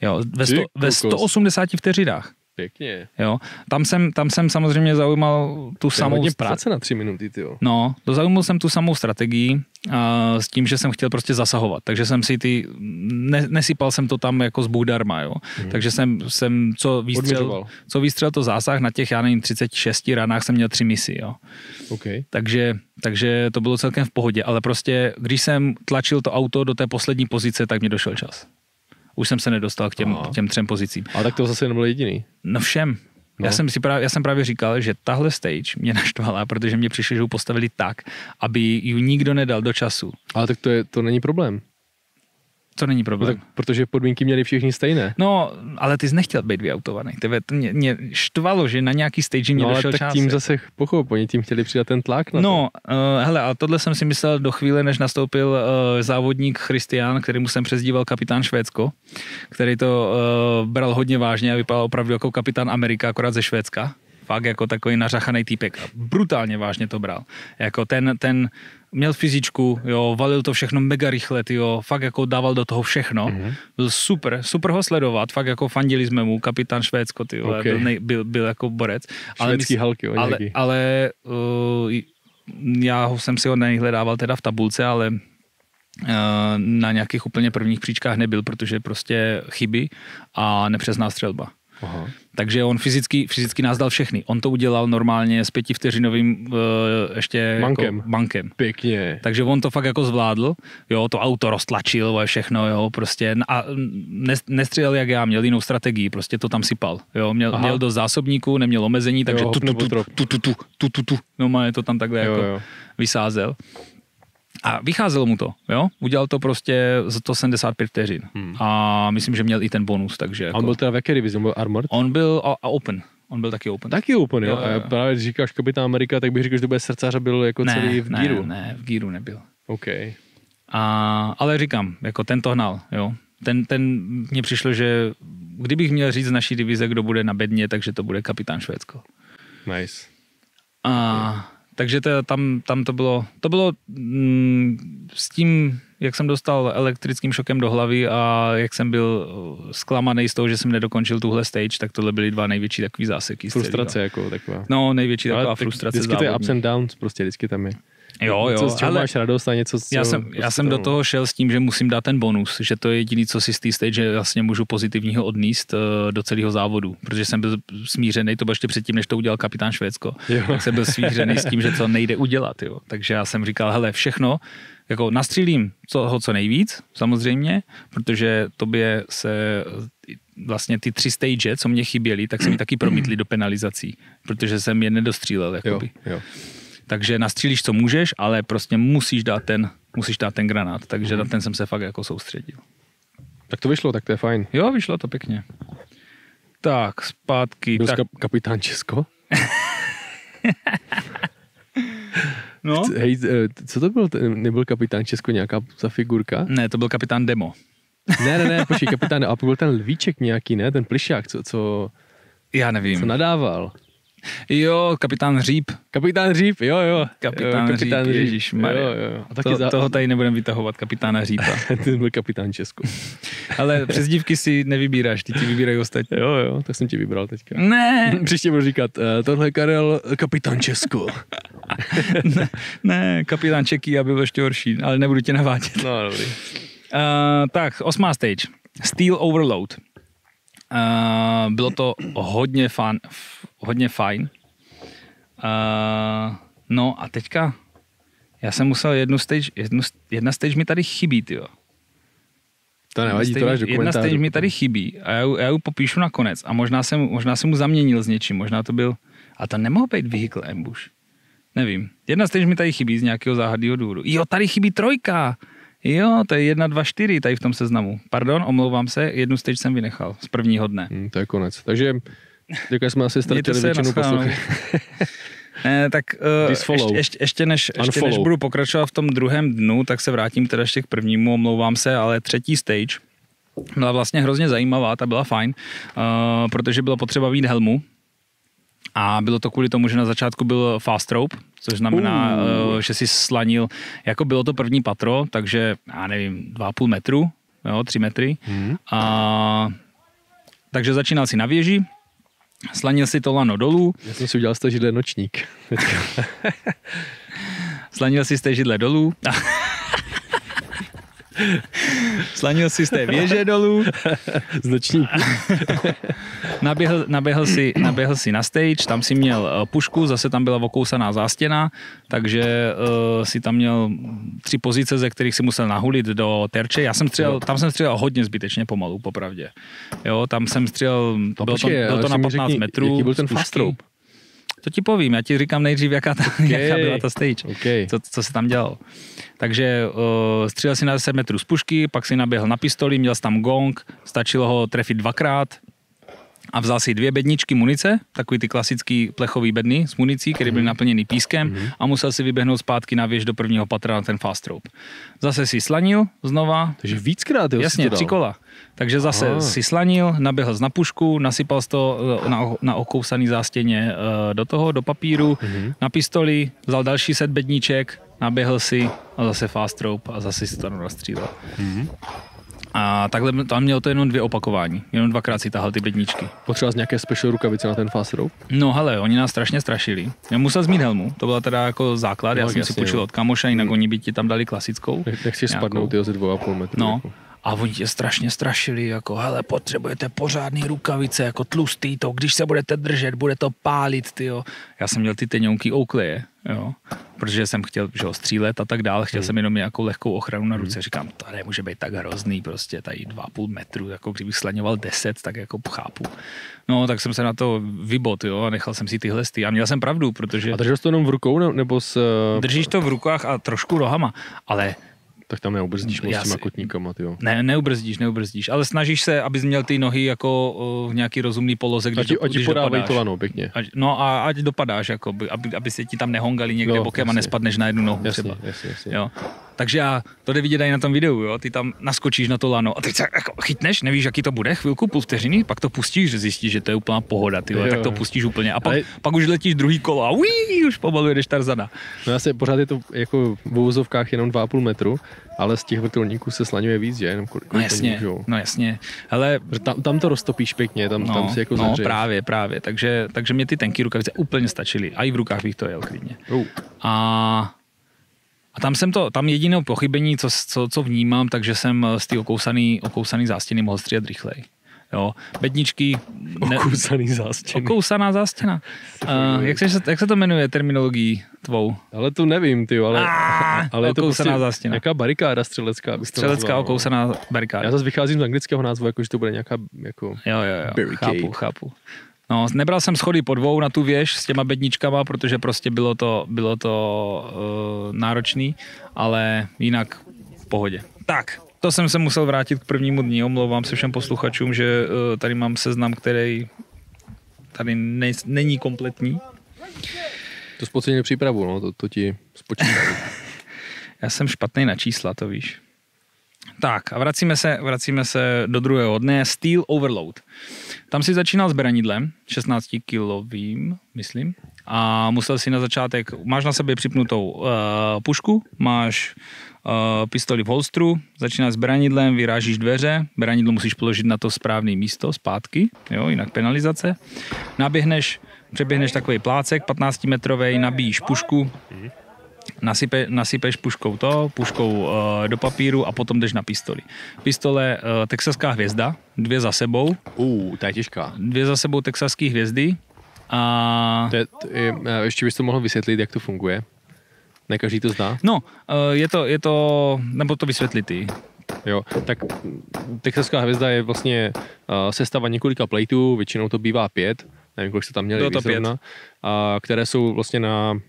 Jo, ve, sto, ve kokos. 180 vteřinách. Pěkně. Jo. Tam, jsem, tam jsem samozřejmě zaujímal tu To je samou... stra- práce na tři minuty, tyjo. No, to zaujímal jsem tu samou strategii a s tím, že jsem chtěl prostě zasahovat. Takže jsem si ty, ne, nesypal jsem to tam jako z Bůh darma, jo. Mhm. Takže jsem, jsem co výstřel, Odměřoval. co výstřel to zásah na těch, já nevím, 36 ranách jsem měl tři misy, jo. OK. Takže, takže to bylo celkem v pohodě, ale prostě, když jsem tlačil to auto do té poslední pozice, tak mi došel čas. Už jsem se nedostal k těm, Aha. k těm třem pozicím. Ale tak to zase nebyl jediný. No všem. No. Já, jsem si právě, já jsem právě říkal, že tahle stage mě naštvala, protože mě přišlo, že ji postavili tak, aby ji nikdo nedal do času. Ale tak to, je, to není problém. To není No, problém. tak, protože podmínky měli všichni stejné. No, ale ty jsi nechtěl být vyautovaný. Tebe, to mě, mě štvalo, že na nějaký stage mě No ale tak čas. tím zase pochop, oni tím chtěli přidat ten tlak na No, uh, hele, a tohle jsem si myslel do chvíle, než nastoupil uh, závodník Christian, kterýmu jsem přezdíval kapitán Švédsko, který to uh, bral hodně vážně a vypadal opravdu jako kapitán Amerika, akorát ze Švédska. Fakt jako takový nařachaný týpek. Brutálně vážně to bral. Jako ten, ten měl fyzičku, jo, valil to všechno mega rychle, jo, fakt jako dával do toho všechno. Mhm. Mm-hmm. Byl super, super ho sledovat, fakt jako fandili jsme mu, kapitán Švédsko, ty Ok. byl, nej, byl, byl, jako borec. Švédský Hulk, jo, ale, ale uh, já ho jsem si ho nevyhledával teda v tabulce, ale uh, na nějakých úplně prvních příčkách nebyl, protože prostě chyby a nepřesná střelba. Aha. Takže on fyzicky, fyzicky nás dal všechny. On to udělal normálně s pětivteřinovým uh, ještě Bankem. Jako bankem. Pěkně. Takže on to fakt jako zvládl, jo, to auto roztlačil, všechno, jo, prostě a nes, nestřelil jak já, měl jinou strategii, prostě to tam sypal, jo, měl, Aha. měl do zásobníku, neměl omezení, takže Jo, tu, tu, tu, tu, tu, tu, tu, tu, tu, no má to tam takhle Jo, jako jo. vysázel. A vycházelo mu to, jo, udělal to prostě za 175 vteřin Hmm. a myslím, že měl i ten bonus, takže A jako, on byl teda v jaké divizi? On byl Armored? on byl a, a open, on byl taky open. Taky úplně, jo. Jo, jo, A právě když říkáš kapitán Amerika, tak bych řekl, že to bude srdcař a byl jako ne, celý v ne, gíru. ne, v gíru nebyl. OK. A, ale říkám, jako ten to hnal, jo. Ten, ten mně přišlo, že kdybych měl říct z naší divize, kdo bude na bedně, takže to bude kapitán Švédsko. Nice. A, takže to, tam, tam to bylo, to bylo mm, s tím, jak jsem dostal elektrickým šokem do hlavy a jak jsem byl uh, zklamaný z toho, že jsem nedokončil tuhle stage, tak tohle byly dva největší takový záseky. Frustrace celého. jako taková. No, největší taková tak frustrace Vždycky to je ups and downs, prostě vždycky tam je. Jo, jo, Co, z čeho ale- máš radost a něco, z Já jsem, prostě já jsem do to- toho šel s tím, že musím dát ten bonus, že to je jediný, co si z té stage vlastně můžu pozitivního odníst eh, do celého závodu, protože jsem byl smířený, to bylo ještě předtím, než to udělal kapitán Švédsko, Jo. tak jsem byl smířený s tím, že to nejde udělat. Jo. Takže já jsem říkal, hele, všechno, jako nastřílím toho co nejvíc, samozřejmě, protože tobě se eh, vlastně ty tři stage, co mě chyběly, tak se mi taky promítly do penalizací, protože jsem je nedostřílel. Jo, Jakoby. jo. Takže nastřílíš, co můžeš, ale prostě musíš dát ten, musíš dát ten granát. Takže na ten jsem se fakt jako soustředil. Tak to vyšlo, tak to je fajn. Jo, vyšlo to pěkně. Tak, zpátky. Byl Tak, kap- kapitán Česko? no? Hej, eh, co to byl? Nebyl kapitán Česko nějaká za figurka? Ne, to byl kapitán Demo. Ne, ne, ne, počkej, kapitán, a byl ten lvíček nějaký, ne? Ten plišák, co, co, Já co nevím. nadával. Jo, kapitán Říp. Kapitán Říp, jo, jo. Kapitán, jo, Říp, ježišmarja. Jo, jo. A taky To, za, toho tady nebudeme vytahovat, kapitána Řípa. ten byl kapitán Česko. Ale přezdívky si nevybíráš, ty ti vybírají ostatní. Jo, jo, tak jsem ti vybral teďka. Ne, Příště budu říkat, uh, tohle je Karel, kapitán Česko. ne, ne, kapitán Čeký a byl ještě horší, ale nebudu tě navádět. No, dobrý. Uh, tak, osmá stage. Steel Overload. Uh, bylo to hodně, fan, f- hodně fajn. Uh, no a teďka, já jsem musel jednu stage, jednu, jedna stage mi tady chybí, tyjo. To nevadí, Jedna to dáš stage- do Jedna stage mi tady chybí a já, ju- já ju popíšu nakonec. A možná jsem, možná jsem mu zaměnil s něčím, možná to byl... A to nemohl být vehicle ambush. Nevím. Jedna stage mi tady chybí z nějakého záhadného důvodu. Jo, tady chybí trojka. Jo, to je jedna, dva, čtyři tady v tom seznamu. Pardon, omlouvám se, jednu stage jsem vynechal z prvního dne. Hm, to je konec. Takže teďka jsme asi ztratili většinu posluchačů. Ne, tak uh, ještě, ještě, ještě, než, ještě než budu pokračovat v tom druhém dnu, tak se vrátím teda ještě k prvnímu, omlouvám se, ale třetí stage byla vlastně hrozně zajímavá, ta byla fajn, uh, protože bylo potřeba vít helmu a bylo to kvůli tomu, že na začátku byl fast rope, což znamená, Uh. že si slanil, jako bylo to první patro, takže já nevím, 2,5 metru, jo, 3 metry. Hmm. A, takže začínal si na věži, slanil si to lano dolů, Já jsem si udělal z toho židle nočník. Slanil si z té židle dolů. Slanil si z té věže dolů, z nočníku. naběhl, naběhl, si, naběhl si na stage, tam si měl eh, pušku, zase tam byla okousaná zástěna, takže uh, si tam měl tři pozice, ze kterých si musel nahulit do terče. Já jsem střílel, tam jsem střílel hodně zbytečně pomalu, popravdě. Jo, tam jsem střílel, No, bylo, počkej, to, bylo to na si mi 15 řekni, metrů. jaký byl ten fast rope? To ti povím, já ti říkám nejdřív, jaká, ta, jaká byla ta stage. OK. co, co se tam dělalo. Takže uh, střílel si na 10 metrů z pušky, pak si naběhl na pistoli, měl jsi tam gong, stačilo ho trefit dvakrát a vzal si dvě bedničky munice, takový ty klasický plechový bedny s municí, které byly naplněny pískem a musel si vyběhnout zpátky na věž do prvního patra na ten fast rope. Zase si slanil znova, Takže víckrát, jo, Jasně, tři kola. Takže zase Aha. si slanil, naběhl z na pušku, nasypal to eh, na, na okousaný zástěně eh, do toho, do papíru, Mhm. na pistoli, vzal další set bedníček, naběhl si a zase fast rope a zase si to rozstřílel. Mhm. A takhle tam měl to jenom dvě opakování. Jenom dvakrát si tahal ty bedničky. Potřeboval jsi nějaké special rukavice na ten fast rope? No hele, oni nás strašně strašili. Já musel zmít helmu, to byla teda jako základ, já No, jsem si jasně, půjčil jo. od kamoša, jinak oni by ti tam dali klasickou. Nech- Nechci Nějakou. spadnout jo, ze dvou a půl metru. No. Jako. A oni tě strašně strašili, jako hele, potřebujete pořádný rukavice, jako tlustý to, když se budete držet, bude to pálit, tyjo. Já jsem měl ty teňounký Oakley, jo, protože jsem chtěl že jo, střílet a tak dále, chtěl jsem jenom nějakou lehkou ochranu na ruce. Říkám, to nemůže být tak hrozný, prostě tady 2,5 metru, jako kdybych slaňoval 10, tak jako chápu. No, tak jsem se na to vybot, jo, a nechal jsem si tyhle sty. A měl jsem pravdu, protože A držel to jenom v rukou ne- nebo s... eh, držíš to v rukách a trošku nohama, ale Tak tam neubrzdíš moc těma si- kotníkama, tyjo. Ne, neubrzdíš, neubrzdíš, ale snažíš se, abys měl ty nohy jako v nějaký rozumný poloze, když, A ti, do, a ti když podávají dopadáš. to lano pěkně. Ať, no a ať dopadáš, jako, by- aby, aby se ti tam nehongali někde No, bokem a jasně. nespadneš na jednu nohu Jasně, třeba. jasně, jasně. Jo. Takže já, to jde vidět i na tom videu, jo? ty tam naskočíš na to lano a teď se jako chytneš, nevíš, jaký to bude, chvilku, půl vteřiny, pak to pustíš, že zjistíš, že to je úplná pohoda, ty, tak to pustíš úplně a pak, Ale- pak už letíš druhý kolo a uí, už pomalu jedeš Tarzana. No já se pořád je to jako v uvozovkách jenom 2,5 metru, ale z těch vrtulníků se slaňuje víc, že? Jenom kolik, No jasně, můžou. no jasně. Hele, Protože Tam, tam to roztopíš pěkně, tam, No, tam si jako no právě, právě. Takže, takže mě ty tenky rukavice úplně stačily. A i v rukách bych to jel klidně. Uh, A, a tam jsem to, tam jedinou pochybení, co, co, co vnímám, takže jsem z té okousaný, okousaný zástěny mohl střílet rychleji. Jo, bedničky, ne, okousaný zástěny. okousaná zástěna. A, jak, se, jak se to jmenuje terminologií tvou? Ale to nevím, ty, ale, Ah, ale je to prostě okousaná zástěna. nějaká barikáda střelecká. Střelecká nazval, no. okousaná barikáda. Já zase vycházím z anglického názvu, jako že to bude nějaká, jako, Jo, jo, jo, Barricade. chápu, chápu. No, nebral jsem schody po dvou na tu věž s těma bedničkama, protože prostě bylo to, bylo to uh, náročný, ale jinak v pohodě. Tak, to jsem se musel vrátit k prvnímu dní, omlouvám se všem posluchačům, že uh, tady mám seznam, který tady ne, není kompletní. to spocenil přípravu, no, to, to ti spočítá. Já jsem špatný na čísla, to víš. Tak a vracíme se, vracíme se do druhého dne. Steel Overload. Tam si začínal s beranidlem, 16 kilovým, myslím, a musel si na začátek, máš na sebe připnutou uh, pušku, máš uh, pistoli v holstru, začínáš s beranidlem, vyrážíš dveře, beranidlo musíš položit na to správné místo, zpátky, jo, jinak penalizace. Naběhneš, přeběhneš takový plácek 15 metrový, nabíjíš pušku, nasype, nasypeš puškou to, puškou uh, do papíru a potom jdeš na pistoli. Pistole, uh, texaská hvězda, dvě za sebou, Uh, ta je těžká. dvě za sebou texaské hvězdy A To je, to je, eh, ještě bys to mohl vysvětlit, jak to funguje. Ne každý to zná. no, eh, je to, je to, nebo to vysvětli ty. Jo, tak texaská hvězda je vlastně uh, sestava několika plejtů, většinou to bývá pět, nevím, kolik jste tam měli to vy zrovna, a které jsou vlastně na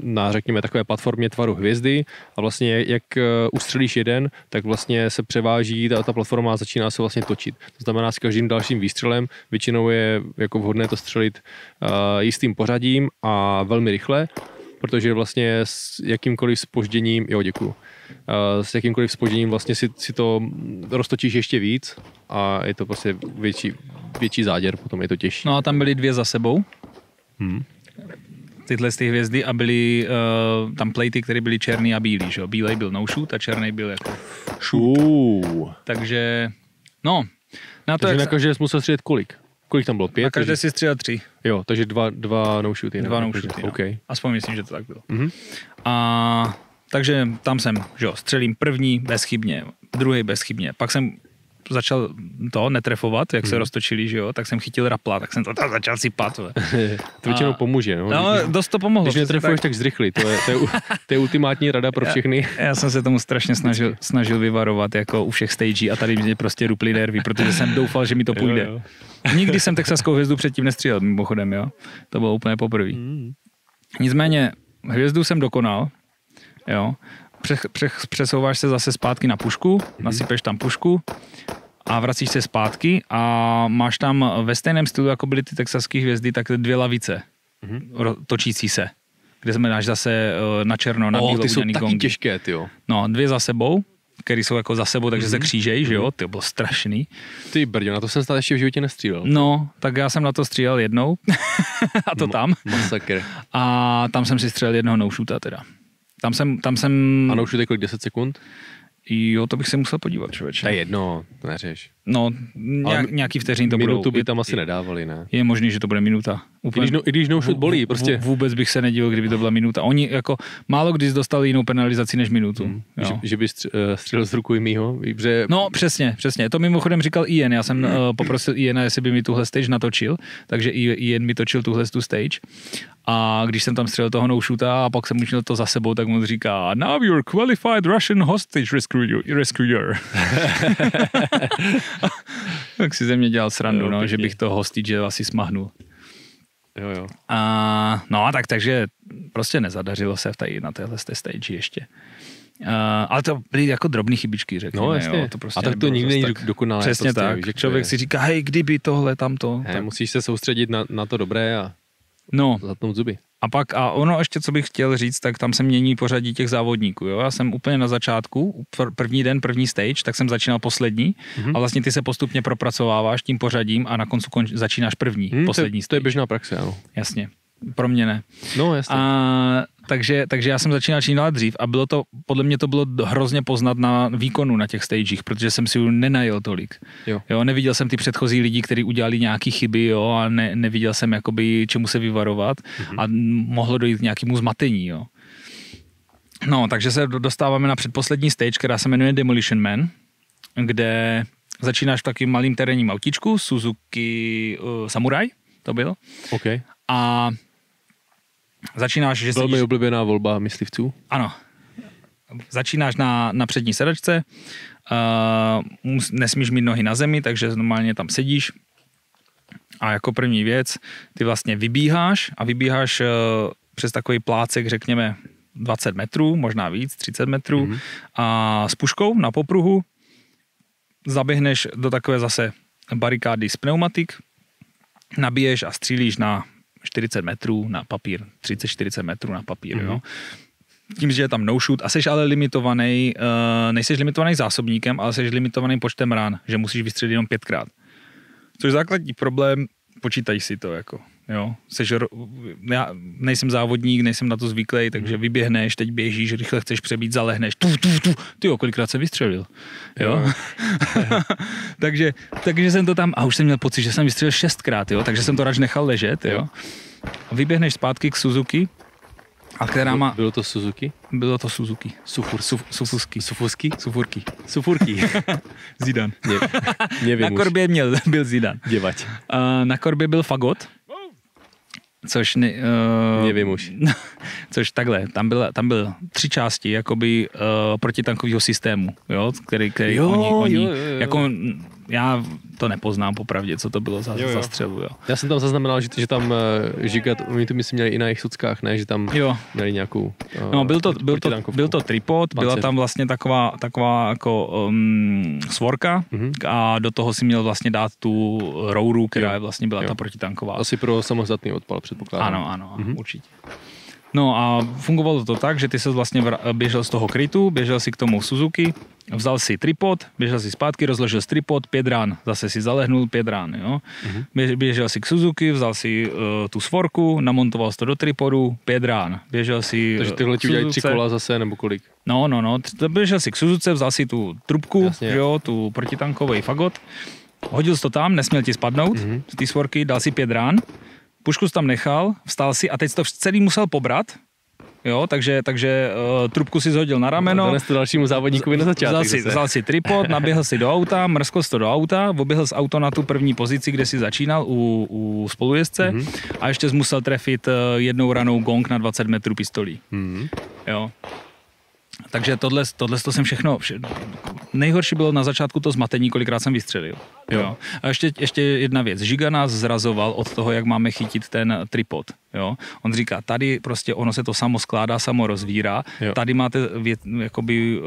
na, řekněme, takové platformě tvaru hvězdy a vlastně jak uh, ustřelíš jeden, tak vlastně se převáží ta, ta platforma a začíná se vlastně točit. To znamená, s každým dalším výstřelem většinou je jako vhodné to střelit uh, jistým pořadím a velmi rychle, protože vlastně s jakýmkoliv spožděním, jo děkuju, uh, s jakýmkoliv spožděním vlastně si, si to roztočíš ještě víc a je to prostě větší, větší záděr, potom je to těžší. No a tam byly dvě za sebou. Hmm. Tyhle z ty hvězdy a byly uh, tam plejty, které byly černý a bílý. Že? jo? Bílej byl no shoot a černý byl jako Uh. Takže, no, na to, Takže jak na každé jsi musel střílet kolik? Kolik tam bylo? Pět? na každé takže, si střílel tři. jo, takže dva, dva no shooty. Dva no shooty, no. OK. Aspoň myslím, že to tak bylo. Mhm. A takže tam jsem, že jo, střelím první bezchybně, druhý bezchybně. Pak jsem začal to netrefovat, jak se roztočili, že jo, tak jsem chytil rapla, tak jsem to tam začal sypat. To většinou pomůže. No, No, když, dost to pomohlo. když netrefuješ, tak. tak zrychli. To je, to, je, to je ultimátní rada pro všechny. Já jsem se tomu strašně snažil, snažil vyvarovat jako u všech stagí a tady mě prostě ruply nervy, protože jsem doufal, že mi to půjde. Jo, Nikdy jsem texaskou hvězdu předtím nestřílel, mimochodem, jo. To bylo úplně poprvé. Mm. Nicméně hvězdu jsem dokonal, jo. Přech, přech, přesouváš se zase zpátky na pušku, nasypeš tam pušku a vracíš se zpátky a máš tam ve stejném stylu, jako byly ty texaské hvězdy, tak dvě lavice ro- točící se, kde znamenáš zase eh, na černo, na Oh, bílo ty jsou taky gongy. těžké, ty jo. No, dvě za sebou, které jsou jako za sebou, takže Mhm. se křížejí, že jo, to bylo strašný. Ty brďo, na to jsem snad ještě v životě nestřílel. No, tak já jsem na to střílel jednou a to tam. Masakr. A tam jsem si střelil jednoho no teda. Tam jsem, tam jsem, A no kolik 10 sekund? Jo, to bych se musel podívat, člověče. To je jedno, neřeš. No, nějak, nějaký vteřin to Minutu budou. by tam asi nedávali, ne? Je možný, že to bude minuta. I když, no, I když no shoot bolí, prostě. Vů- Vůbec bych se nedivil, kdyby to byla minuta. Oni jako málo kdy dostali jinou penalizaci než minutu. Hmm. Jo. Že, že by eh, střelil z rukojmího, že No, přesně, přesně. To mimochodem říkal Ian. Já jsem Hmm. uh, poprosil Iana, jestli by mi tuhle stage natočil, takže Ian mi točil tuhle tu stage. A když jsem tam střelil toho no a pak jsem učil to za sebou, tak mu říká Now you're qualified Russian hostage rescuer. tak si ze mě dělal srandu, Jo, no, že bych to hostage asi smahnul. jo, jo. A, no a tak takže prostě nezadařilo se v tady na téhle té stage ještě. Uh, ale to byly jako drobné chybičky, řekněme. No, jasně. Jo, to prostě A tak to nikdy není tak- dokonalé, Přesně prostě, tak. to Člověk je. si říká, hej, kdyby tohle, tamto. Ne, tak. musíš se soustředit na, na to dobré a No zatnout zuby. a pak, a ono ještě, co bych chtěl říct, tak tam se mění pořadí těch závodníků. Jo? Já jsem úplně na začátku, pr- první den, první stage, tak jsem začínal poslední Mhm. a vlastně ty se postupně propracováváš tím pořadím a na konci konč- začínáš první, Hm, poslední to, je- to je běžná praxe, ano. Jasně. Pro mě ne. No, jasně. A, takže, takže já jsem začínal čím dál dřív a bylo to, podle mě to bylo hrozně poznat na výkonu na těch stagech, protože jsem si ju nenajel tolik. Jo. Jo, neviděl jsem ty předchozí lidi, kteří udělali nějaké chyby, jo, a ne, neviděl jsem jakoby čemu se vyvarovat Mhm. a mohlo dojít k nějakému zmatení, jo. No, takže se do- dostáváme na předposlední stage, která se jmenuje Demolition Man, kde začínáš v takým malým terénním autíčku, Suzuki uh, Samurai, to byl, OK. a začínáš, že Velmi sedíš, oblíbená volba myslivců. ano, začínáš na, na přední sedačce, uh, nesmíš mít nohy na zemi, takže normálně tam sedíš a jako první věc, ty vlastně vybíháš a vybíháš uh, přes takový plácek, řekněme 20 metrů, možná víc, 30 metrů mm-hmm. a s puškou na popruhu zaběhneš do takové zase barikády z pneumatik, nabiješ a střílíš na 40 metrů na papír, 30-40 metrů na papír, mm-hmm. jo. Tím, že je tam no shoot a jsi ale limitovaný, uh, nejseš limitovaný zásobníkem, ale jsi limitovaný počtem rán, že musíš vystřelit jenom pětkrát. Což je základní problém, počítaj si to, jako, jo. Seš, já nejsem závodník, nejsem na to zvyklý, takže vyběhneš, teď běžíš, rychle chceš přebít, zalehneš, tu, tu, tu, ty jo, kolikrát se vystřelil, jo. takže, takže jsem to tam, a už jsem měl pocit, že jsem vystřelil šestkrát, jo, takže jsem to radši nechal ležet, jo. A vyběhneš zpátky k Suzuki, a která má, Bylo to Suzuki? bylo to Suzuki. Sufur, Suf, sufusky. Sufusky? Sufurky. Sufurky. Zidan. Ne, nevím Na korbě měl, byl Zidan. Děvať. A na korbě byl Fagot. Což ne, uh, Nevím už. což takhle, tam byla, tam byl tři části jakoby uh, protitankového systému, jo, který, který Jo, oni, oni jo, jo, jo. jako já to nepoznám popravdě, co to bylo za, Jo, jo. za střelu, jo. Já jsem tam zaznamenal, že, že tam uh, Žiga, oni to myslím měli i na jejich sockách, ne? Že tam Jo, měli nějakou uh, No, byl to, byl to, byl to tripod, byla Pancir. tam vlastně taková, taková jako um, svorka Mhm. a do toho si měl vlastně dát tu rouru, která Jo. je vlastně byla Jo. ta protitanková. Asi pro samostatný odpal, předpokládám. Ano, ano, Mhm. mm-hmm. určitě. No a fungovalo to tak, že ty se vlastně běžel z toho krytu, běžel si k tomu Suzuki, vzal si tripod, běžel si zpátky, rozložil si tripod, pět rán, zase si zalehnul pět rán, jo. Běž- Běžel si k Suzuki, vzal si uh, tu svorku, namontoval si to do tripodu, pět rán. Běžel si Takže eh, tyhle k ti udělají tři kola zase, nebo kolik? No, no, no, běžel si k Suzuce, vzal si tu trubku, Jasně. jo, tu protitankový fagot, hodil jsi to tam, nesměl ti spadnout mm-hmm. z té svorky, dal si pět rán, pušku jsi tam nechal, vstal si a teď jsi to celý musel pobrat, jo, takže, takže uh, trubku si zhodil na rameno, Dnes to dalšímu závodníkovi na začátek. vzal si, zase. vzal si tripod, naběhl si do auta, mrskl jsi to do auta, oběhl z auto na tu první pozici, kde si začínal u, u spolujezdce Mhm. mm-hmm. a ještě musel trefit eh, jednou ranou gong na 20 metrů pistolí. Mhm. Jo. Takže tohle, tohle to jsem všechno, vše, nejhorší bylo na začátku to zmatení, kolikrát jsem vystřelil. Jo. Jo. A ještě, ještě jedna věc. Žiga nás zrazoval od toho, jak máme chytit ten tripod. Jo. On říká, tady prostě ono se to samo skládá, samo rozvírá. Jo. Tady máte věc, jakoby uh,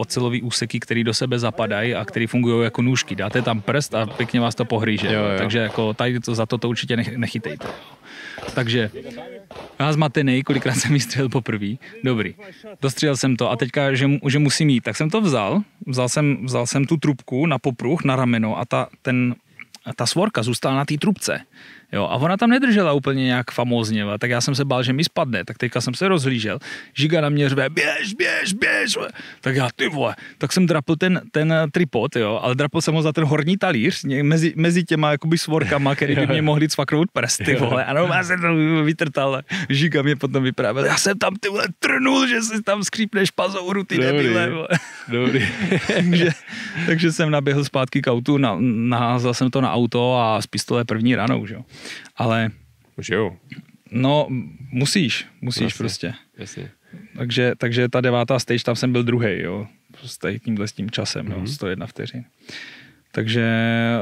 ocelový úseky, které do sebe zapadají a které fungují jako nůžky. Dáte tam prst a pěkně vás to pohrýže. Jo, jo. Takže jako tady to, za to to určitě nech, nechytejte. Takže já zmatený, kolikrát jsem vystřelil poprvé. Dobrý. Dostřelil jsem to a teďka, že, že musím jít. Tak jsem to vzal, vzal jsem, vzal jsem tu trubku na popruh, na rameno a ta, ten, ta svorka zůstala na té trubce. Jo, a ona tam nedržela úplně nějak famózně, tak já jsem se bál, že mi spadne, tak teďka jsem se rozhlížel, žiga na mě řve, běž, běž, běž, vole. tak já, ty vole, tak jsem drapl ten, ten tripod, jo, ale drapl jsem ho za ten horní talíř, mezi, mezi těma jakoby svorkama, který by mě mohli cvaknout prsty, vole, ano, já jsem to vytrtal, žiga mě potom vyprávěl, já jsem tam, ty vole, trnul, že si tam skřípneš pazouru, ty Dobrý. debile, vole. Dobrý. takže, takže jsem naběhl zpátky k autu, na, naházel jsem to na auto a z pistole první ranou, že jo. Ale Už jo, no, musíš, musíš Jasně. prostě. jasně. Takže, takže ta devátá stage, tam jsem byl druhý, jo. Prostě tímhle s tím časem, mm-hmm. jo, 101 vteřin. Takže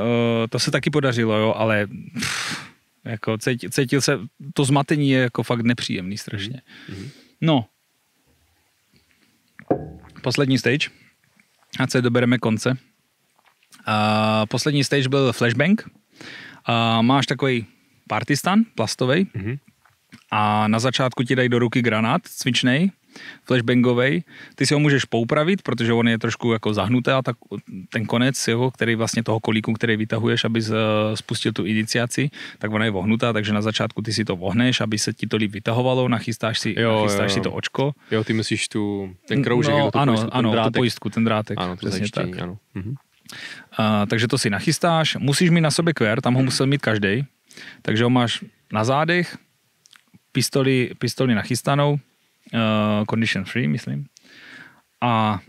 uh, to se taky podařilo, jo, ale pff, jako cítil, cítil se, to zmatení je jako fakt nepříjemný strašně. Mm-hmm. No. Poslední stage. Ať se dobereme konce. Uh, poslední stage byl flashbang. Uh, máš takový partistan plastový Mhm. a na začátku ti dají do ruky granát cvičnej, flashbangovej. Ty si ho můžeš poupravit, protože on je trošku jako zahnutý a tak ten konec, jeho, který vlastně toho kolíku, který vytahuješ, aby spustil tu iniciaci, tak ona je vohnutá, takže na začátku ty si to vohneš, aby se ti to líp vytahovalo, nachystáš si, Jo, nachystáš jo, si to očko. Jo, ty myslíš tu, ten kroužek, no, jako ano, pojistku, ten ano, drátek. tu pojistku, ten drátek. Ano, to přesně zajištění, tak. ano. Mhm. A, takže to si nachystáš, musíš mít na sobě kvér, tam ho musel mít každý, takže ho máš na zádech, pistoli, pistoli nachystanou, uh, condition free, myslím. A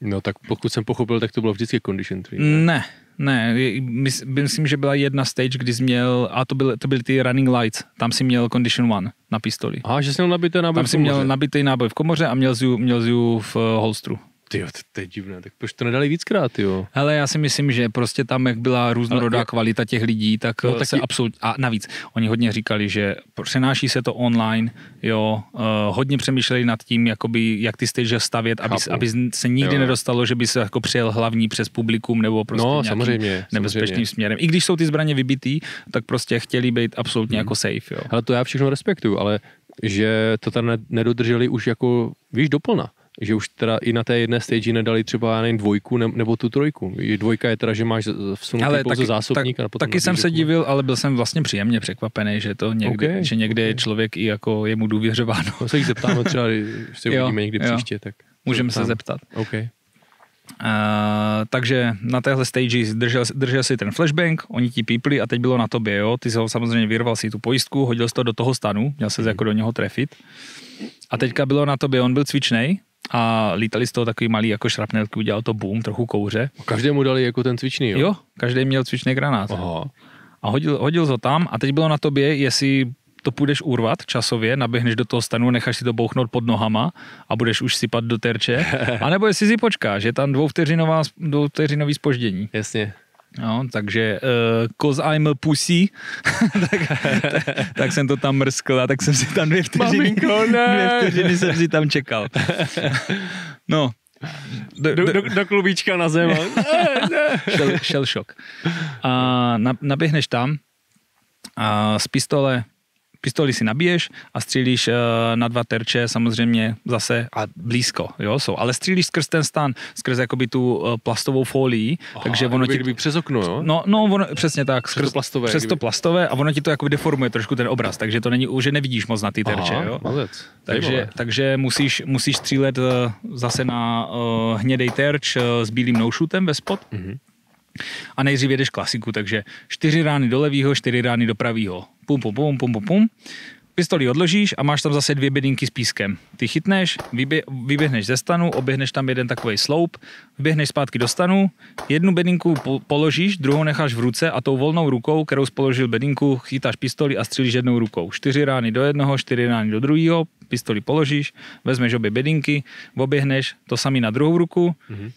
No tak pokud jsem pochopil, tak to bylo vždycky condition free. ne, ne, mys- myslím, že byla jedna stage, kdy jsi měl, a to byly, to byly ty running lights, tam si měl condition one na pistoli. Aha, že jsem měl nabité náboj Tam si měl nabitý náboj v komoře a měl jsi, měl jsi v uh, holstru. Ty to, to je divné, tak proč to nedali víckrát, jo? Hele, já si myslím, že prostě tam, jak byla různorodá Ale je- kvalita těch lidí, tak No, no, se taky- absolutně... A navíc, oni hodně říkali, že přenáší se to online, jo, uh, hodně přemýšleli nad tím, jakoby, jak ty stage stavět, aby, Chápu. aby se nikdy Jo, nedostalo, že by se jako přijel hlavní přes publikum nebo prostě No, nějakým samozřejmě, nebezpečným samozřejmě. směrem. I když jsou ty zbraně vybitý, tak prostě chtěli být absolutně Hmm. jako safe, jo. Ale to já všechno respektuju, ale že to tam ne- nedodrželi už jako, víš, doplna. Že už teda i na té jedné stage nedali třeba, já nevím, dvojku ne, nebo tu trojku. Dvojka je teda, že máš vsunutý Ale pouze taky, zásobník tak, a potom taky jsem se divil, ale byl jsem vlastně příjemně překvapený, že to někdy, OK, že někdy je člověk i jako je mu důvěřováno. No se jich zeptáme třeba, když se uvidíme někdy jo. příště, tak Můžeme se zeptat. OK. Uh, takže na téhle stage držel, držel si ten flashbang, oni ti pípli a teď bylo na tobě, jo. Ty si ho samozřejmě vyrval si tu pojistku, hodil jsi to do toho stanu, měl se jako do něho trefit. A teďka bylo na tobě, on byl cvičnej a lítali z toho takový malý jako šrapnelky, udělal to boom, trochu kouře. Každému dali jako ten cvičný, jo? Jo, každý měl cvičný granát. Aha. A hodil, hodil ho tam a teď bylo na tobě, jestli to půjdeš urvat časově, naběhneš do toho stanu, necháš si to bouchnout pod nohama a budeš už sypat do terče, anebo jestli si počkáš, je tam dvouvteřinová, dvouvteřinový spoždění. Jasně. No, takže uh, cause I'm a pussy, tak, tak, tak, jsem to tam mrskl a tak jsem si tam dvě vteřiny, Maminko, dvě vteřiny jsem si tam čekal. No, Do, do, do, do klubíčka na zem. šel, šel šok. A na, naběhneš tam a z pistole pistoli si nabiješ a střílíš uh, na dva terče samozřejmě zase a blízko, jo, jsou, ale střílíš skrz ten stan, skrz jakoby tu uh, plastovou folii, Aha, takže ono ti... kdyby přes okno, jo? No, no ono, přesně tak. Přes to plastové, Přes to plastové a ono ti to jako deformuje trošku ten obraz, takže to není, už je nevidíš moc na ty terče, Aha, jo. mazec. Takže, Zajímavé. takže musíš, musíš střílet eh, zase na uh, hnědej terč eh, s bílým noušutem ve spod. Mhm. A nejdřív jedeš klasiku, takže čtyři rány do levýho, čtyři rány do pravýho. Pum, pum, pum, pum, pum, pum. Pistoli odložíš a máš tam zase dvě bedinky s pískem. Ty chytneš, vybě, vyběhneš ze stanu, oběhneš tam jeden takový sloup, vyběhneš zpátky do stanu, jednu bedinku po, položíš, druhou necháš v ruce a tou volnou rukou, kterou jsi položil bedinku, chytáš pistoli a střílíš jednou rukou. Čtyři rány do jednoho, čtyři rány do druhého, pistoli položíš, vezmeš obě bedinky, oběhneš to samý na druhou ruku, Mhm.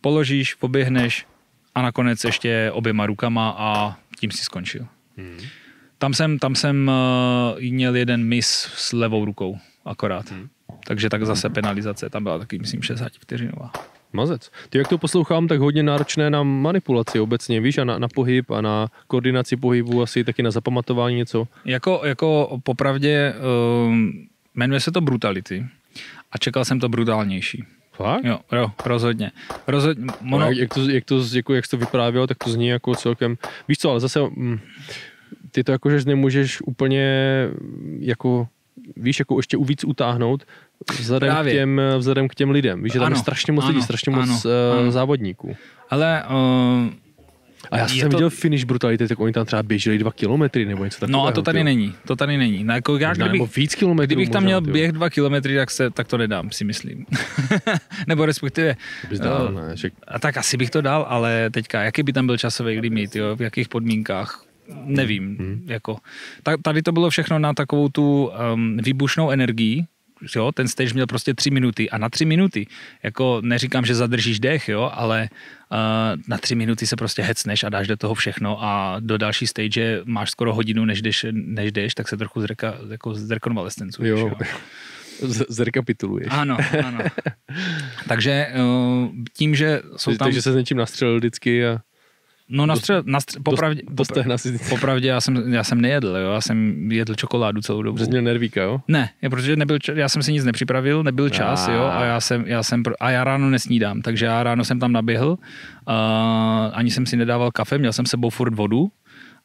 položíš, oběhneš a nakonec ještě oběma rukama a tím si skončil. Mhm. Tam jsem, tam jsem uh, měl jeden mis s levou rukou akorát. Mhm. Takže tak zase penalizace, tam byla taky, myslím, 60 vteřinová. Mazec. Ty, jak to poslouchám, tak hodně náročné na manipulaci obecně, víš, a na, na pohyb a na koordinaci pohybu, asi taky na zapamatování něco. Jako, jako popravdě, um, jmenuje se to Brutality a čekal jsem to brutálnější. Fakt? Jo, jo, rozhodně. rozhodně No, ono, jak, jak, to, jak, to, jako, jak jsi to vyprávěl, tak to zní jako celkem, víš co, ale zase mm, ty to jako, že nemůžeš úplně jako, víš, jako ještě víc utáhnout vzhledem k, těm, vzhledem k těm lidem. Víš, že tam Ano, je strašně moc lidí, ano, strašně moc ano, eh, ano. závodníků. ale uh, A já jsem to- viděl finish brutality, tak oni tam třeba běželi dva kilometry nebo něco takového. no a to tady tyjo. není, to tady není. No, jako já, Možná kdybych, nebo víc kilometrů. Kdybych tam možná, měl tyjo. běh dva kilometry, tak, se, tak to nedám, si myslím. Nebo respektive, Bys dal, eh, ne, že a tak asi bych to dal, ale teďka, jaký by tam byl časový limit, jo, v jakých podmínkách, nevím. Hmm. Jako. Ta, tady to bylo všechno na takovou tu um, výbušnou energii, jo, ten stage měl prostě tři minuty a na tři minuty, jako neříkám, že zadržíš dech, jo, ale uh, na tři minuty se prostě hecneš a dáš do toho všechno a do další stage máš skoro hodinu, než jdeš, než jdeš tak se trochu zreka, jako zrekonvalescencuješ, jo, jo. Z- zrekapituluješ. Ano, ano. Takže uh, tím, že jsou tam... Takže se s něčím nastřelil vždycky a No nastřel, nastřel, popravdě, do stehna si popravdě já jsem, já jsem nejedl, jo, já jsem jedl čokoládu celou dobu. Přes měl nervíka, jo? Ne, je, protože nebyl, já jsem si nic nepřipravil, nebyl čas, Ah. jo, a já jsem, já jsem, a já ráno nesnídám, takže já ráno jsem tam naběhl, uh, ani jsem si nedával kafe, měl jsem sebou furt vodu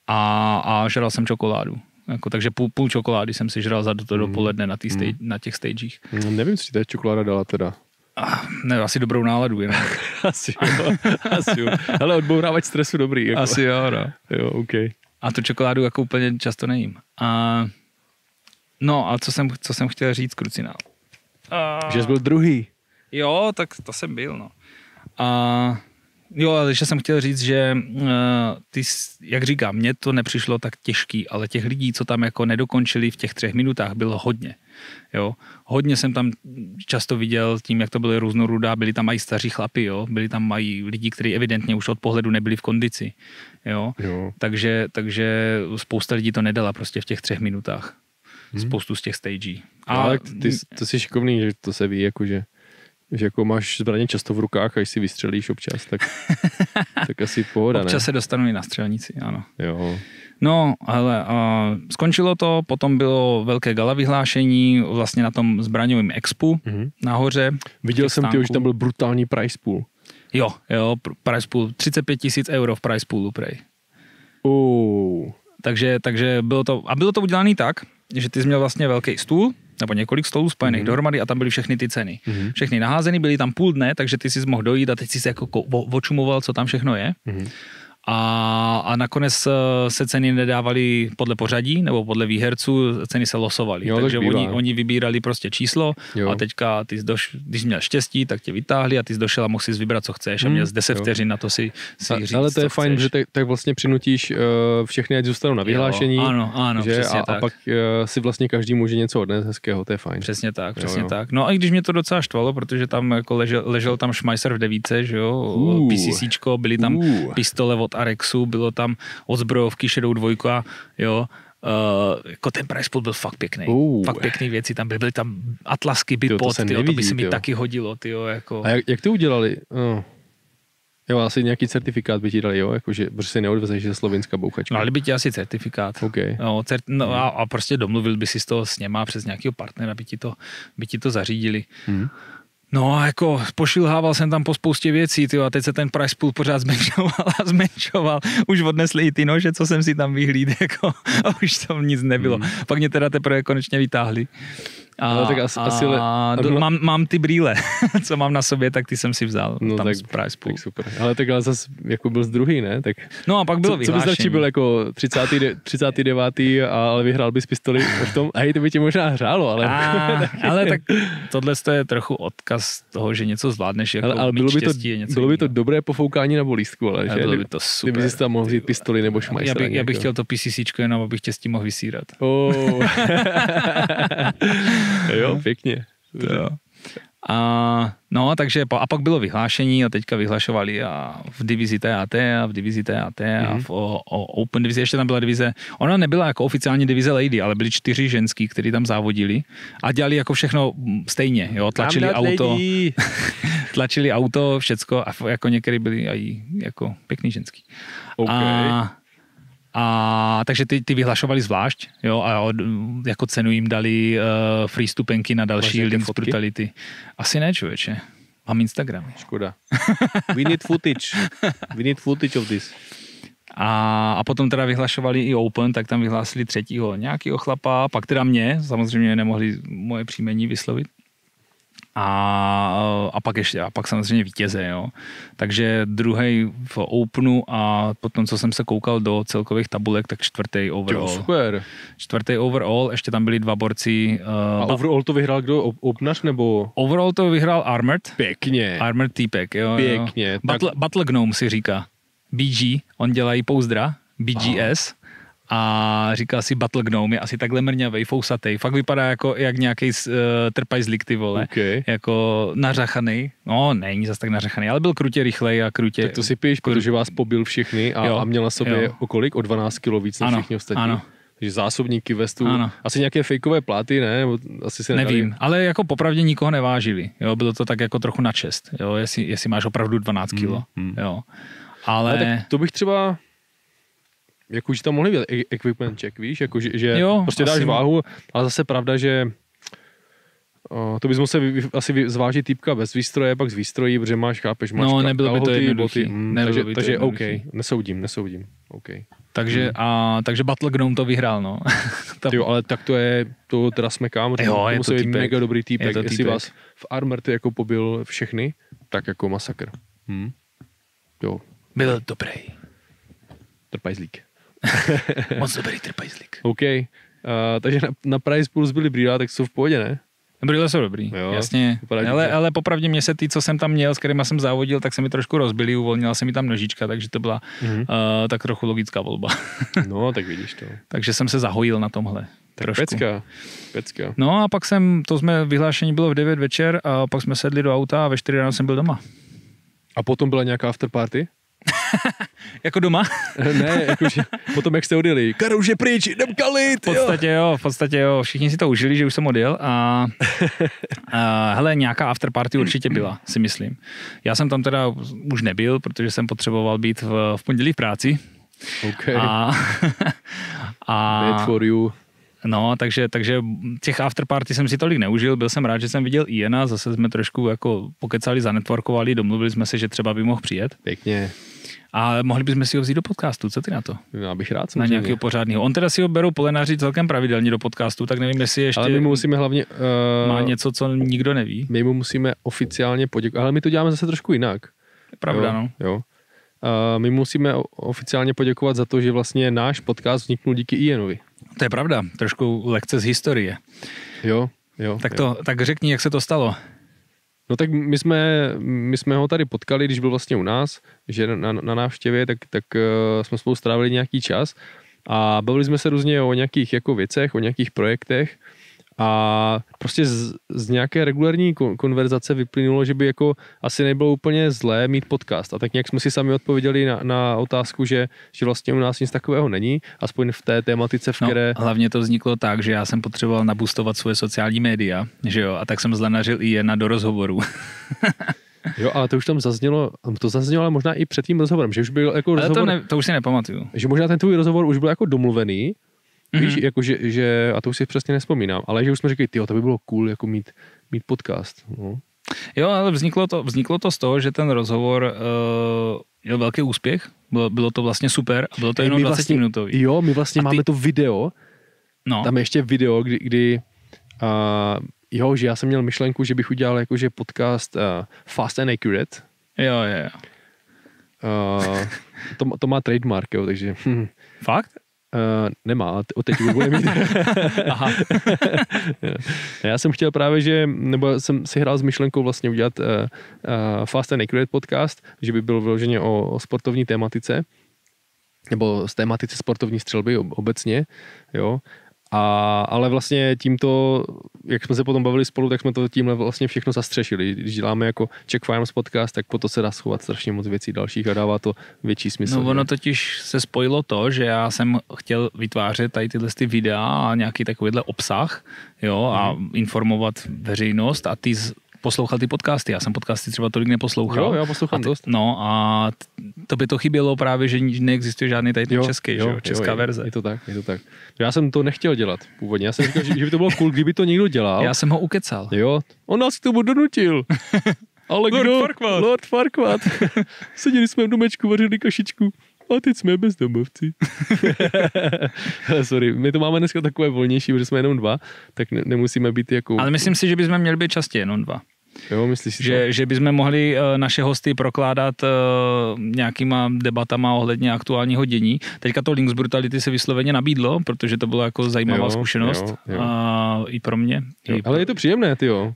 a, a žral jsem čokoládu. Jako, takže půl, půl čokolády jsem si žral za to dopoledne na, tý stage, na těch stagech. No, nevím, co ti ta čokoláda dala teda. Ah, ne, asi dobrou náladu jenom. Asi jo, asi jo. Ale odbourávat stresu dobrý. Jako. Asi jo, no. Jo, OK. A tu čokoládu jako úplně často nejím. A, no a co jsem, co jsem chtěl říct, krucinál? A, Že jsi byl druhý. Jo, tak to jsem byl, no. A, jo, ale že jsem chtěl říct, že uh, ty, jak říkám, mně to nepřišlo tak těžký, ale těch lidí, co tam jako nedokončili v těch třech minutách, bylo hodně. Jo, hodně jsem tam často viděl tím, jak to byly různorudá, byli tam i staří chlapi, jo, byli tam i lidi, kteří evidentně už od pohledu nebyli v kondici, jo. Jo. Takže, takže spousta lidí to nedala prostě v těch třech minutách. Hmm. Spoustu z těch stagí. A ale ty, to jsi šikovný, že to se ví, jako že, že jako máš zbraně často v rukách a když si vystřelíš občas, tak, tak asi pohoda, občas ne? se dostanu i na střelnici, ano. Jo. No, ale uh, skončilo to, potom bylo velké gala vyhlášení vlastně na tom zbraňovém expu Mhm. nahoře. Viděl jsem, tyjo, že tam byl brutální price pool. Jo, jo, pr- price pool, 35 tisíc euro v price poolu, prej. Uh, Takže, takže bylo to, a bylo to udělané tak, že ty jsi měl vlastně velký stůl, nebo několik stolů spojených mm-hmm. dohromady a tam byly všechny ty ceny. Mhm. Mm-hmm. Všechny naházený, byly tam půl dne, takže ty jsi mohl dojít a teď jsi se jako očumoval, co tam všechno je. Mhm. A, a nakonec eh, se ceny nedávaly podle pořadí nebo podle výherců, ceny se losovaly. Jo, tak Takže oni, oni vybírali prostě číslo Jo. a teďka ty jsi doš, když jsi měl štěstí, tak tě vytáhli a ty jsi došel a mohl si vybrat, co chceš a Hmm, měl z 10 jo. vteřin na to si, si A, říct, ale to je fajn, chceš. že tak, tak vlastně přinutíš uh, všechny, ať zůstanou na vyhlášení. Jo, ano, ano, že? přesně a, a tak. pak uh, si vlastně každý může něco odnést hezkého, to je fajn. Přesně tak, Jo, přesně jo. tak. No a i když mě to docela štvalo, protože tam jako ležel, ležel tam Schmeisser v devíce, že jo, Uh. PCCčko, byly tam Uh. pistole od Arexu, bylo tam odzbrojovky Shadow 2, jo, Uh, jako ten price pool byl fakt pěkný. Uh. Fakt pěkný věci tam byly. Byly tam atlasky, Tyjo, to bipod, se tyjo, to by nevidí, se mi tyjo. taky hodilo, tyjo, jako. A jak, jak to udělali? Oh. Jo, asi nějaký certifikát by ti dali, jo? Jakože, protože si neodvezeš ze slovenská bouchačka. No, ale by ti asi certifikát. OK. No, cert, no a, a, prostě domluvil by si z toho s něma přes nějakého partnera, by ti to, by ti to zařídili. Hmm. No a jako pošilhával jsem tam po spoustě věcí, tyjo, a teď se ten price pool pořád zmenšoval a zmenšoval. Už odnesli i ty nože, co jsem si tam vyhlíd, jako, a už tam nic nebylo. Hmm. Pak mě teda teprve konečně vytáhli. A, Ale tak asi- a asi le- do, mám, mám ty brýle, co mám na sobě, tak ty jsem si vzal No tam tak, price pool. tak super. Ale tak ale zase jako byl z druhý, ne? Tak No a pak bylo co, co bys radši vyhlášení. byl jako 30. de- 39. a ale vyhrál bys pistoli v tom? Hej, to by ti možná hrálo, ale... A, ale tak tohle je trochu odkaz toho, že něco zvládneš, jako ale, ale bylo, by to, něco bylo by to dobré pofoukání na bolístku, ale, že? bylo by to super. Kdyby si tam mohl vzít pistoli nebo Já šmajstra. bych, já bych chtěl to PCCčko jenom, abych tě s tím mohl vysírat. Oh. jo, pěkně. Jo. A, no, takže a pak bylo vyhlášení a teďka vyhlašovali a v divizi TAT a v divizi TAT a Mhm. v o, o Open divizi, ještě tam byla divize, ona nebyla jako oficiální divize Lady, ale byli čtyři ženský, kteří tam závodili a dělali jako všechno stejně, jo, tlačili auto, tlačili auto, všecko a jako některý byli i jako pěkný ženský. OK. A, a takže ty, ty vyhlašovali zvlášť, jo, a od, jako cenu jim dali uh, free stupenky na další Links fotky? Brutality. Asi ne, člověče. Mám Instagram. Škoda. We need footage. We need footage of this. A, a potom teda vyhlašovali i Open, tak tam vyhlásili třetího nějakého chlapa, pak teda mě, samozřejmě nemohli moje příjmení vyslovit. A, a pak ještě, a pak samozřejmě vítěze, jo. Takže druhý v Openu a potom, co jsem se koukal do celkových tabulek, tak čtvrtý Jo, overall. super. Čtvrtý overall, ještě tam byli dva borci. A Uh, overall to vyhrál kdo? Op- Opnař nebo? overall to vyhrál Armored. Pěkně. Armored týpek, jo. jo. Pěkně, tak- Battle, Battle Gnome si říká. BG, on dělají pouzdra, BGS. A říkal si Battle Gnome, je asi takhle mrňavej, fousatej. Fakt vypadá jako jak nějaký uh, trpajzlik, ty vole. OK. Jako nařachaný. No, není zas tak nařachaný, ale byl krutě rychlej a krutě... Tak to si piješ, protože vás pobil všechny a, Jo, a měl na sobě jo. o kolik? O 12 kilo víc než Ano, všichni ostatní. ano. Takže zásobníky vestu, Ano. asi nějaké fejkové pláty, ne? Asi se nedali. Nevím, ale jako popravdě nikoho nevážili. Jo, bylo to tak jako trochu na čest, jo, jestli, jestli máš opravdu 12 kilo. mm. Jo. Ale Ale, tak to bych třeba jako, že tam mohli být e- equipment check, víš, jako, že, že Jo, prostě dáš asi- váhu, ale zase pravda, že o, to bys musel asi zvážit týpka bez výstroje, pak z výstrojí, protože máš, chápeš, máš No, nebylo by to jednoduchý. boty, mm, Nebylo takže, by to takže OK, nesoudím, nesoudím, OK. takže, Hmm. a, takže Battle Gnome to vyhrál, no. to, Ty jo, ale tak to je, to teda smekám, to, Jo, to je musí to být mega dobrý Je týpek, to jestli týpek. vás v Armor ty jako pobil všechny, tak jako masakr. Hm. Jo, byl dobrý. trpajzlík. Moc dobrý trpajzlík. OK, uh, takže na, na Price Pools byli brýle, tak jsou v pohodě, ne? Brýle jsou dobrý, Jo, jasně. Ale, ale popravdě mě se ty, co jsem tam měl, s kterými jsem závodil, tak se mi trošku rozbili, uvolnila se mi tam nožička, takže to byla Mhm. uh, tak trochu logická volba. No, tak vidíš to. takže jsem se zahojil na tomhle. Tak trošku. pecka, pecka. No a pak jsem, to jsme, vyhlášení bylo v 9 večer a pak jsme sedli do auta a ve 4 ráno jsem byl doma. A potom byla nějaká afterparty? Jako doma? ne, jakože potom jak jste odjeli, Karol už je pryč, jdem kalit, V podstatě jo, v podstatě jo, všichni si to užili, že už jsem odjel a, a hele, nějaká afterparty určitě byla, si myslím. Já jsem tam teda už nebyl, protože jsem potřeboval být v, v pondělí v práci jo. OK, a, a bad for you. no, takže, takže těch afterparty jsem si tolik neužil, byl jsem rád, že jsem viděl Iena, zase jsme trošku jako pokecali, zanetworkovali, domluvili jsme se, že třeba by mohl přijet Pěkně, a mohli bychom si ho vzít do podcastu, co ty na to? já bych rád Na samozřejmě. nějakého pořádného. On teda si ho berou polenáři celkem pravidelně do podcastu, tak nevím, jestli ještě Ale my mu musíme hlavně... Uh, má něco, co nikdo neví. My mu musíme oficiálně poděkovat, ale my to děláme zase trošku jinak. Pravda, jo, no. Jo. A my musíme oficiálně poděkovat za to, že vlastně náš podcast vzniknul díky Ianovi. To je pravda, trošku lekce z historie. Jo, jo. Tak, jo. to, tak řekni, jak se to stalo. No tak my jsme, my jsme ho tady potkali, když byl vlastně u nás, že na, na návštěvě, tak, tak uh, jsme spolu strávili nějaký čas a bavili jsme se různě o nějakých jako věcech, o nějakých projektech a prostě z, z nějaké regulární kon- konverzace vyplynulo, že by jako asi nebylo úplně zlé mít podcast. A tak nějak jsme si sami odpověděli na, na otázku, že, že vlastně u nás nic takového není, aspoň v té tématice, v No, které... hlavně to vzniklo tak, že já jsem potřeboval nabustovat svoje sociální média, že jo, a tak jsem zlanařil i jen do rozhovoru. Jo, ale to už tam zaznělo, to zaznělo ale možná i před tím rozhovorem, že už byl jako Ale rozhovor... to, ne, to už si nepamatuju. že možná ten tvůj rozhovor už byl jako domluvený, mm-hmm. víš, jako že, že, a to už si přesně nespomínám, ale že už jsme řekli, ty to by bylo cool, jako mít, mít podcast. No. Jo, ale vzniklo to, vzniklo to z toho, že ten rozhovor uh, měl velký úspěch, bylo, bylo to vlastně super a bylo to jenom my 20 vlastně, minutový. Jo, my vlastně A ty- máme to video, No, tam je ještě video, kdy, kdy uh, jo, že já jsem měl myšlenku, že bych udělal jakože podcast uh, Fast and Accurate. jo, jo, jo. Uh, to, to má trademark, jo, takže hm, Fakt? Uh, nemá, ale t- teď už bude mít. Aha. Já jsem chtěl právě, že, nebo jsem si hrál s myšlenkou vlastně udělat uh, uh, Fast and Accurate podcast, že by byl vyloženě o, o sportovní tématice, nebo z tématice sportovní střelby ob- obecně, jo. A, ale vlastně tímto, jak jsme se potom bavili spolu, tak jsme to tímhle vlastně všechno zastřešili. Když děláme jako Check Farms podcast, tak po to se dá schovat strašně moc věcí dalších a dává to větší smysl. No ono totiž se spojilo to, že já jsem chtěl vytvářet tady tyhle ty videa a nějaký takovýhle obsah, jo, a Mhm. informovat veřejnost a ty z- poslouchal ty podcasty. Já jsem podcasty třeba tolik neposlouchal. Jo, já poslouchám a ty, dost. No a to by to chybělo právě, že neexistuje žádný tady ten český, jo, jo, česká je, verze. Je to tak, je to tak. Já jsem to nechtěl dělat původně. Já jsem říkal, že, že by to bylo cool, kdyby to někdo dělal. Já jsem ho ukecal. Jo, on nás k tomu donutil. Ale Lord kdo? Farquaad. Lord Farquaad. Seděli jsme v domečku, vařili kašičku. A teď jsme bezdomovci. Sorry, my to máme dneska takové volnější, protože jsme jenom dva, tak ne, nemusíme být jako... Ale myslím si, že bychom měli být častěji jenom dva. Jo, myslíš Že, že bychom mohli eh, naše hosty prokládat eh, nějakýma debatama ohledně aktuálního dění. Teďka to Links Brutality se vysloveně nabídlo, protože to byla jako zajímavá Jo, zkušenost. jo, jo. A i pro mě. Jo, i ale je to příjemné, ty jo.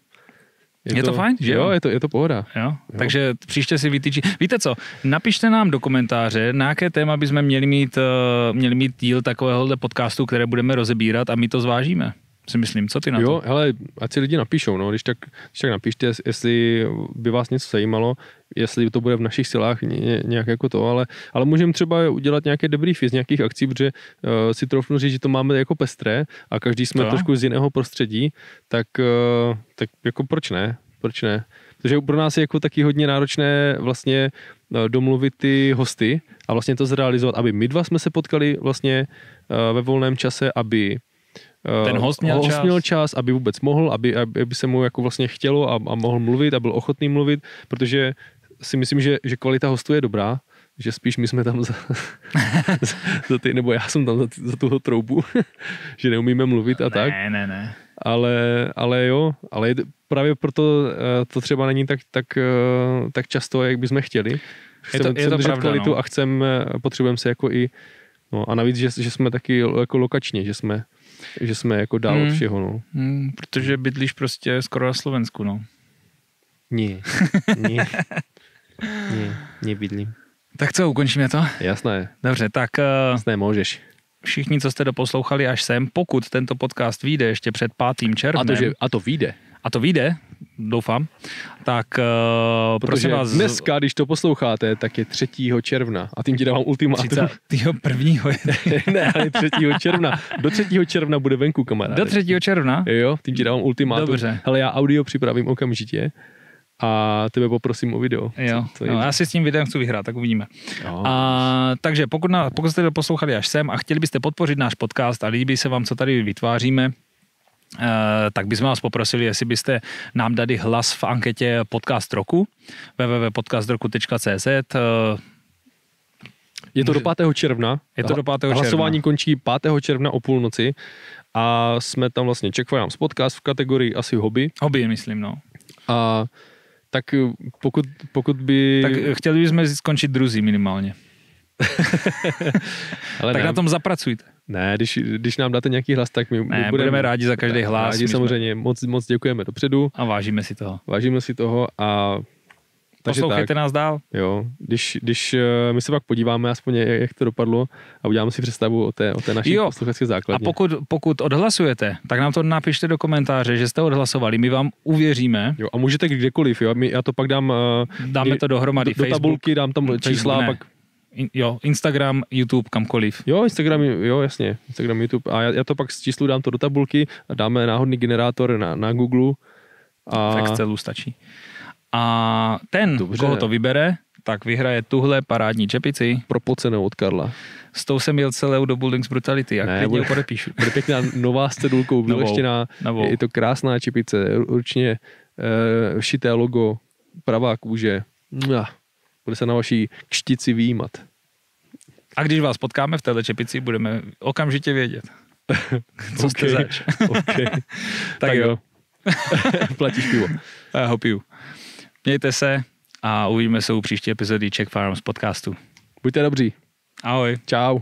Je to fajn, že jo? Jo, je to, je to pohoda. Jo? Jo. Takže příště si vytýčí. Víte co, napište nám do komentáře, na jaké téma bychom měli mít, eh, měli mít díl takovéhohle podcastu, které budeme rozebírat a my to zvážíme. Si myslím, co ty na Jo, to? hele, ať si lidi napíšou, no, když tak, když tak napište, jestli by vás něco zajímalo, jestli to bude v našich silách ně, nějak jako to, ale, ale můžeme třeba udělat nějaké debriefy z nějakých akcí, protože uh, si troufnu říct, že to máme jako pestré a každý jsme To? trošku z jiného prostředí, tak, uh, tak jako proč ne, proč ne? Protože pro nás je jako taky hodně náročné vlastně eh, domluvit ty hosty a vlastně to zrealizovat, aby my dva jsme se potkali vlastně ve volném čase, aby Ten host měl host čas. měl čas, aby vůbec mohl, aby, aby se mu jako vlastně chtělo a, a mohl mluvit a byl ochotný mluvit, protože si myslím, že, že kvalita hostu je dobrá, že spíš my jsme tam za, za, za ty, nebo já jsem tam za, za tuho troubu, že neumíme mluvit a tak, Ne, ne, ne. ale, ale jo, ale je, právě proto eh, to třeba není tak, tak, eh, tak často, jak bychom chtěli. Chceme, je to chceme držet pravda, kvalitu no. a chceme, potřebujeme se jako i, no a navíc, že, že jsme taky jako lokačně, že jsme, že jsme jako dál od Hmm. všeho, no. Hmm, protože bydlíš prostě skoro na Slovensku, no. Nie, nie, nie, nebydlím. Tak co, ukončíme to? Jasné, Dobře, tak eh, jasné, můžeš. všichni, co jste doposlouchali až sem, pokud tento podcast vyjde ještě před 5. červnem, A to, že, a to vyjde. a to vyjde, doufám, tak uh, Protože prosím vás... dneska, když to posloucháte, tak je 3. června a tím ti dávám ultimátum. 30. prvního, ne, ale 3. června. Do 3. června bude venku, kamaráde. do 3. června. Jo, tím ti dávám ultimátum. Dobře. Hele, já audio připravím okamžitě a tebe poprosím o video. Jo, Co- co no, já si s tím videem chci vyhrát, tak uvidíme. Jo. A, takže pokud, na, pokud jste to poslouchali až sem a chtěli byste podpořit náš podcast a líbí se vám, co tady vytváříme, tak bychom vás poprosili, jestli byste nám dali hlas v anketě Podcast roku www.podcastroku.cz uh, Je to do 5. června. Je to do 5. června. Hlasování končí 5. června o půlnoci a jsme tam vlastně Check Finance podcast v kategorii asi hobby Hobby, myslím, no. a Tak eh, pokud, pokud by... Tak eh, chtěli bychom skončit druzí minimálně. ale tak ne, na tom zapracujte. Ne když, když nám dáte nějaký hlas, tak my, Ne, my budeme rádi za každý hlas. Rádi My jsme- samozřejmě, moc, moc děkujeme dopředu, A vážíme si toho. vážíme si toho a takže Poslouchejte tak, nás dál. jo, když, když eh, my se pak podíváme aspoň, jak to dopadlo a uděláme si představu o té, o té naší Jo. posluchačské A základně. pokud, pokud odhlasujete, tak nám to napište do komentáře, že jste odhlasovali. My vám uvěříme. Jo, a můžete kdekoliv, jo, my, já to pak dám eh, Dáme to dohromady. do, do tabulky, dám tam Facebook čísla, ne. pak in, jo, Instagram, YouTube, kamkoliv. Jo, Instagram, jo, jasně, Instagram, YouTube. A já, já to pak z číslu dám to do tabulky a dáme náhodný generátor na, na Google. A V Excelu stačí. A ten, Dobře. Koho to vybere, tak vyhraje tuhle parádní čepici. propocenou od Karla. S tou jsem jel celou dobu Links Brutality. Jak Ne, bude- podepíšu. Bude pěkná nová s cedulkou Novou, vyleštěná. Je to krásná čepice, určitě uh, šité logo, pravá kůže. Mua. Bude se na vaší kštici výjímat. A když vás potkáme v téhle čepici, budeme okamžitě vědět, co jste OK, zač. OK. tak, Tak jo. jo. Platíš pivo. Já ho piju. Mějte se a uvidíme se u příští epizody Czech Farms podcastu. Buďte dobří. Ahoj. Čau.